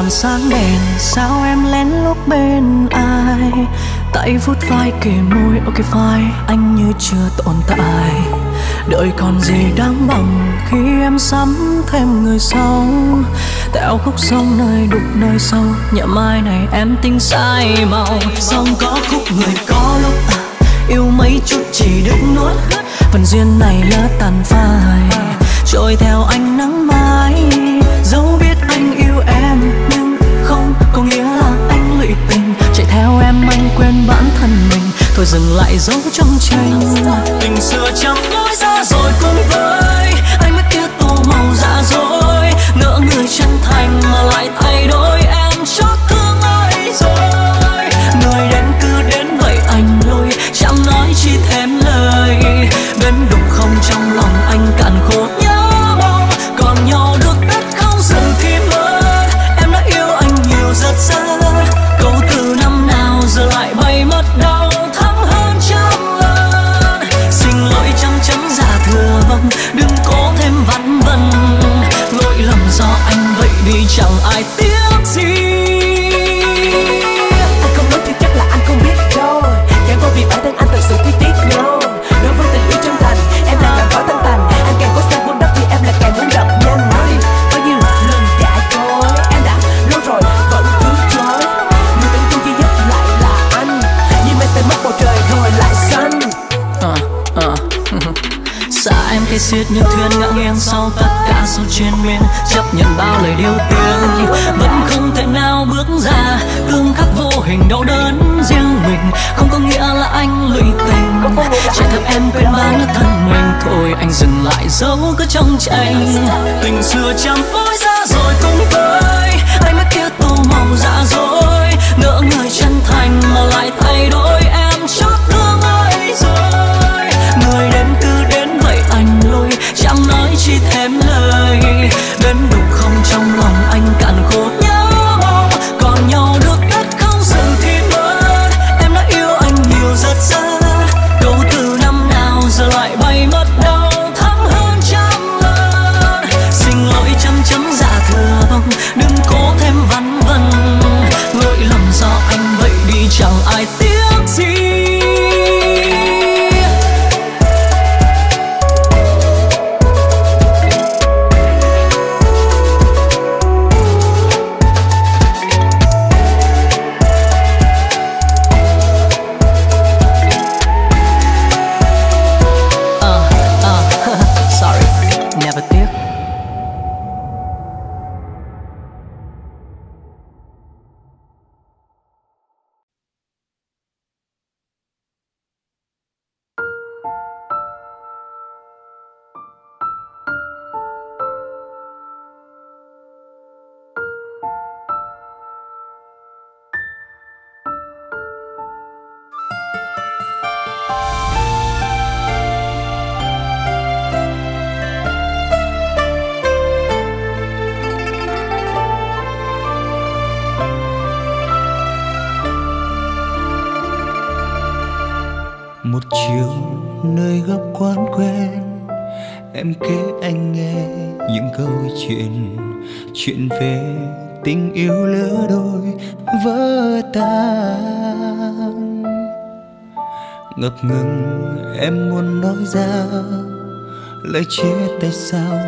Còn sáng đèn Sao em lén lúc bên ai? Tay vuốt vai kề môi Ok fine Anh như chưa tồn tại. Đời còn gì đáng bằng Khi em sắm thêm người sau. Tẹo khúc sông nơi đục nơi sâu Nhà mai này em tính sai màu. Sông có khúc người có lúc à, Yêu mấy chút chỉ đứng nuốt Phần duyên này lỡ tàn phai Trôi theo ánh nắng mai. Dẫu biết anh yêu em em anh quên bản thân mình. Thôi dừng lại dấu trong tranh. Tình xưa chẳng lối ra rồi cùng với. Anh mắt kia tô màu dạ dối. Ngỡ người chân thành mà lại xiết như thuyền ngã nghiêng sau tất cả sâu trên miên, Chấp nhận bao lời điêu tiếng Vẫn không thể nào bước ra Tương khắc vô hình đau đớn riêng mình. Không có nghĩa là anh lụy tình. Chạy theo em quên bán thân mình. Thôi anh dừng lại dấu cứ trong tranh Tình xưa chẳng lối ra rồi cùng với. Anh mắt kia tô màu dạ dối. Ngỡ người chân thành mà lại thay đổi. Lời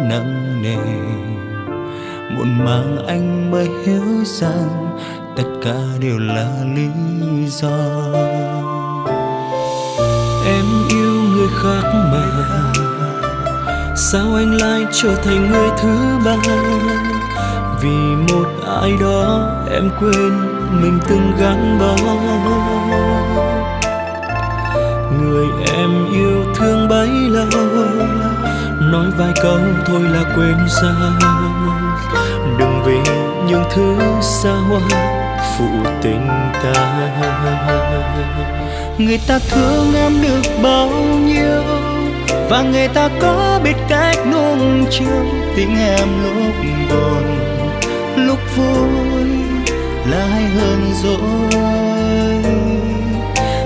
nặng nề. Muộn màng anh mới hiểu rằng tất cả đều là lý do. Em yêu người khác mà. Sao anh lại trở thành người thứ ba? Vì một ai đó em quên mình từng gắn bó. Người em yêu thương bấy lâu nói vài câu thôi là quên sao. Đừng vì những thứ xa hoa phụ tình ta. Người ta thương em được bao nhiêu và người ta có biết cách nuông chiều tình em lúc buồn, lúc vui lại hơn rồi.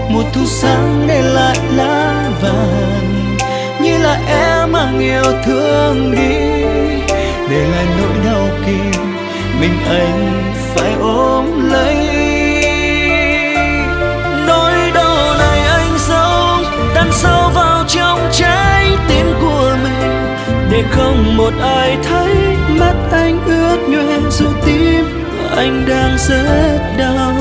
Một thu sáng để lại lá vàng là em mang yêu thương đi. Để lại nỗi đau kia, mình anh phải ôm lấy. Nỗi đau này anh giấu, đan sâu vào trong trái tim của mình. Để không một ai thấy mắt anh ướt nhòe dù tim anh đang rất đau.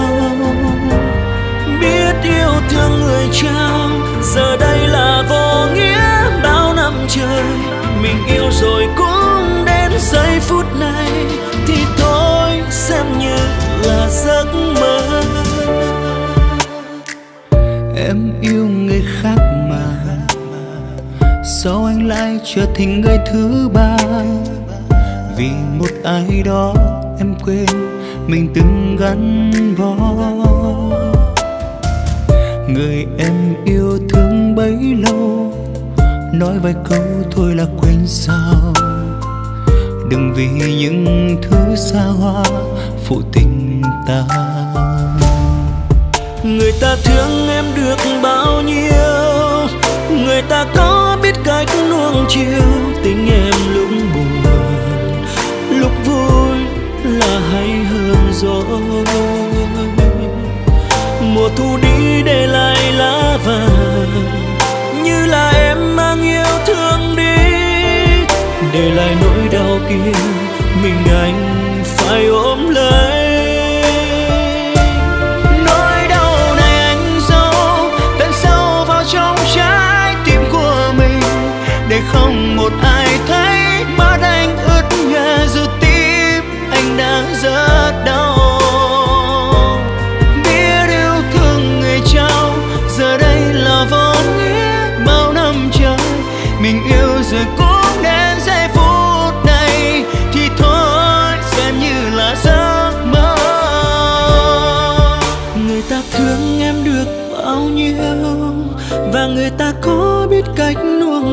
Biết yêu thương người trao, giờ đây là vô nghĩa chơi. Mình yêu rồi cũng đến giây phút này, thì thôi xem như là giấc mơ. Em yêu người khác mà, sao anh lại trở thành người thứ ba? Vì một ai đó em quên, mình từng gắn bó. Người em yêu thương bấy lâu nói vài câu thôi là quên sao. Đừng vì những thứ xa hoa phụ tình ta. Người ta thương em được bao nhiêu? Người ta có biết cách nuông chiều tình em lúc buồn. Lúc vui là hay hơn rồi. Mùa thu đi để lại lá vàng như là em mang yêu thương đi. Để lại nỗi đau kia, mình anh phải ôm lấy. Nỗi đau này anh giấu tận sâu vào trong trái tim của mình. Để không một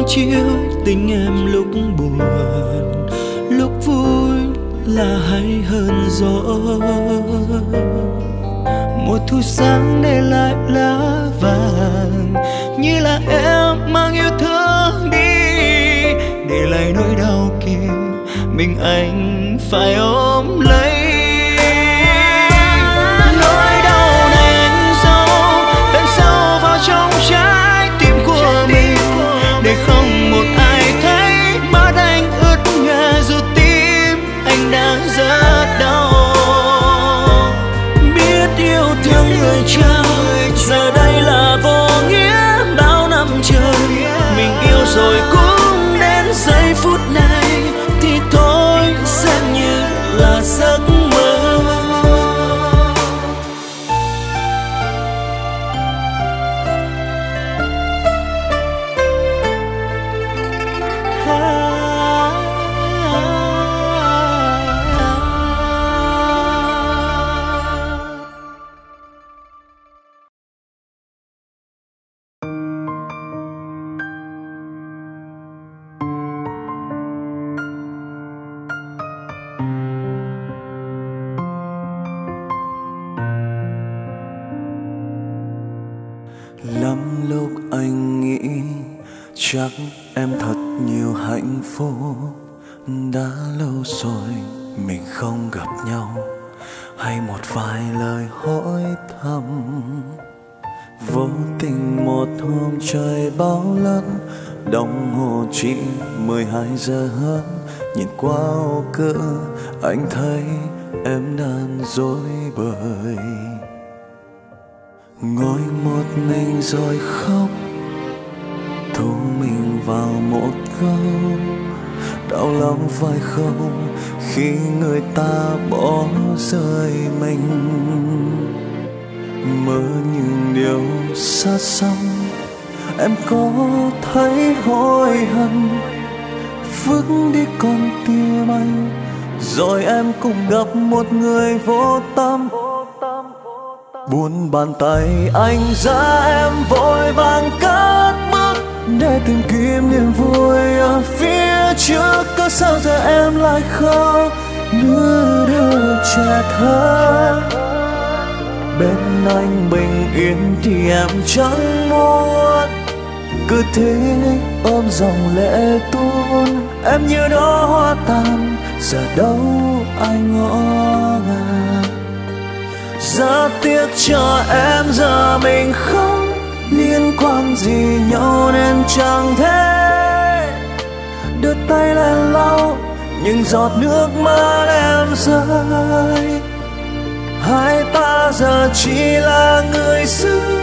chiếu tình em lúc buồn, lúc vui là hay hơn rõ. một thu sáng để lại lá vàng, như là em mang yêu thương đi để lại nỗi đau kia, mình anh phải ôm lấy phố đã lâu rồi mình không gặp nhau. Hay một vài lời hỏi thăm. Vô tình một hôm trời bao lắm đồng hồ chỉ mười hai giờ hơn. Nhìn qua ô cửa, anh thấy em đang dối bời. Ngồi một mình rồi khóc, thu mình vào một góc đau lòng phải không khi người ta bỏ rơi mình? Mơ những điều xa xăm, em có thấy hối hận? Vứt đi con tim anh, rồi em cũng gặp một người vô tâm. Buồn bàn tay anh, ra em vội vàng cất để tìm kiếm niềm vui ở phía trước. Có sao giờ em lại khóc như đứa trẻ thơ? Bên anh bình yên thì em chẳng muốn. Cứ thế ôm dòng lệ tuôn, em như đó hoa tàn. Giờ đâu ai ngõ ngàng? Rất tiếc cho em, giờ mình không liên quan gì nhau nên chẳng thể đưa tay lên lau, những giọt nước mắt em rơi. Hai ta giờ chỉ là người xưa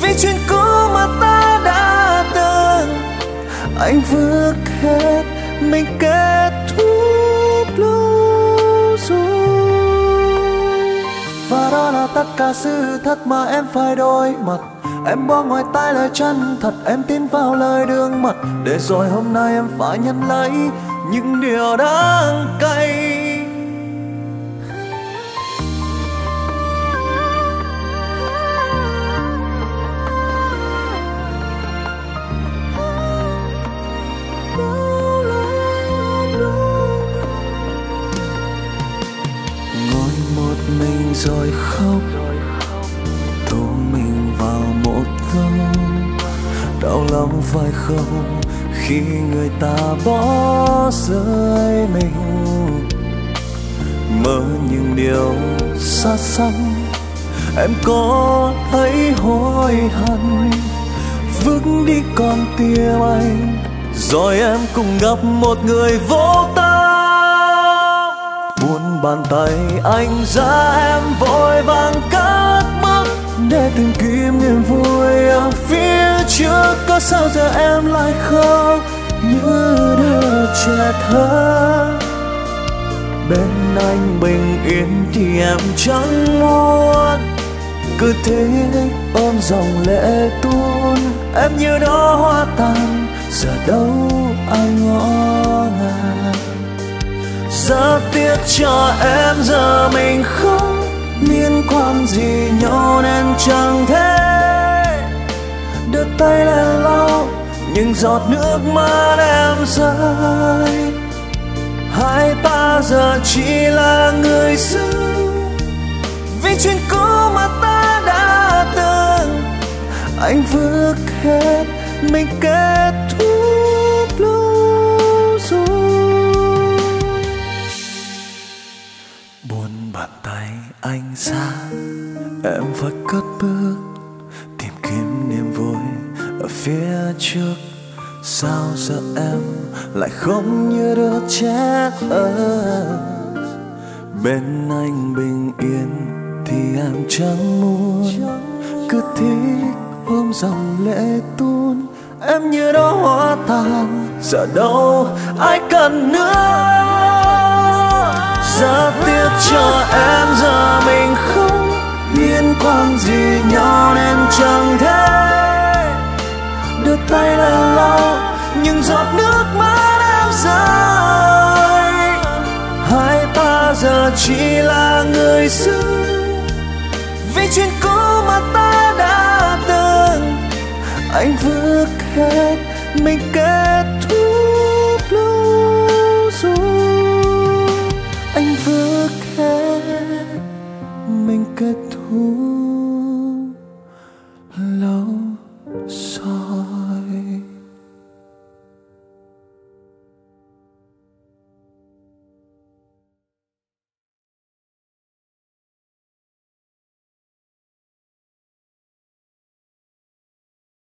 vì chuyện cũ mà ta đã từng. Anh vượt hết mình kết thúc lâu rồi tất cả sự thật mà em phải đối mặt. Em bỏ ngoài tai lời chân thật, Em tin vào lời đường mật. Để rồi hôm nay em phải nhận lấy Những điều đáng cay. Ta bỏ rơi mình. Mơ những điều xa xăm, em có thấy hối hận. Vứt đi con tim anh, rồi em cùng gặp một người vô tâm. Buồn bàn tay anh ra em vội vàng cất bước, để tìm kiếm niềm vui ở phía trước. Có sao giờ em lại khóc? Đưa trẻ thơ bên anh bình yên thì em chẳng muốn cứ thế ôm dòng lệ tuôn em như đó hoa tàn giờ đâu ai ngó ngàng giờ tiếc cho em giờ mình không liên quan gì nhau nên chẳng thể đưa tay lên lau những giọt nước mắt em rơi. Hai ta giờ chỉ là người xưa vì chuyện cũ mà ta đã từng. Anh vượt hết, mình kết thúc lâu rồi. Buồn bàn tay anh ra, em phải cất bước, tìm kiếm niềm vui ở phía trước sợ em lại không như đứa trẻ ở bên anh bình yên thì em chẳng muốn. Cứ thích ôm dòng lệ tuôn, em như đó hoa tàn. Giờ đâu ai cần nữa? Ra tiếc cho em, giờ mình không liên quan gì nhau nên chẳng thể đưa tay lên lau những giọt nước mắt em rơi hai ta giờ chỉ là người xưa vì chuyện cũ mà ta đã từng. Anh vượt hết, mình kết thúc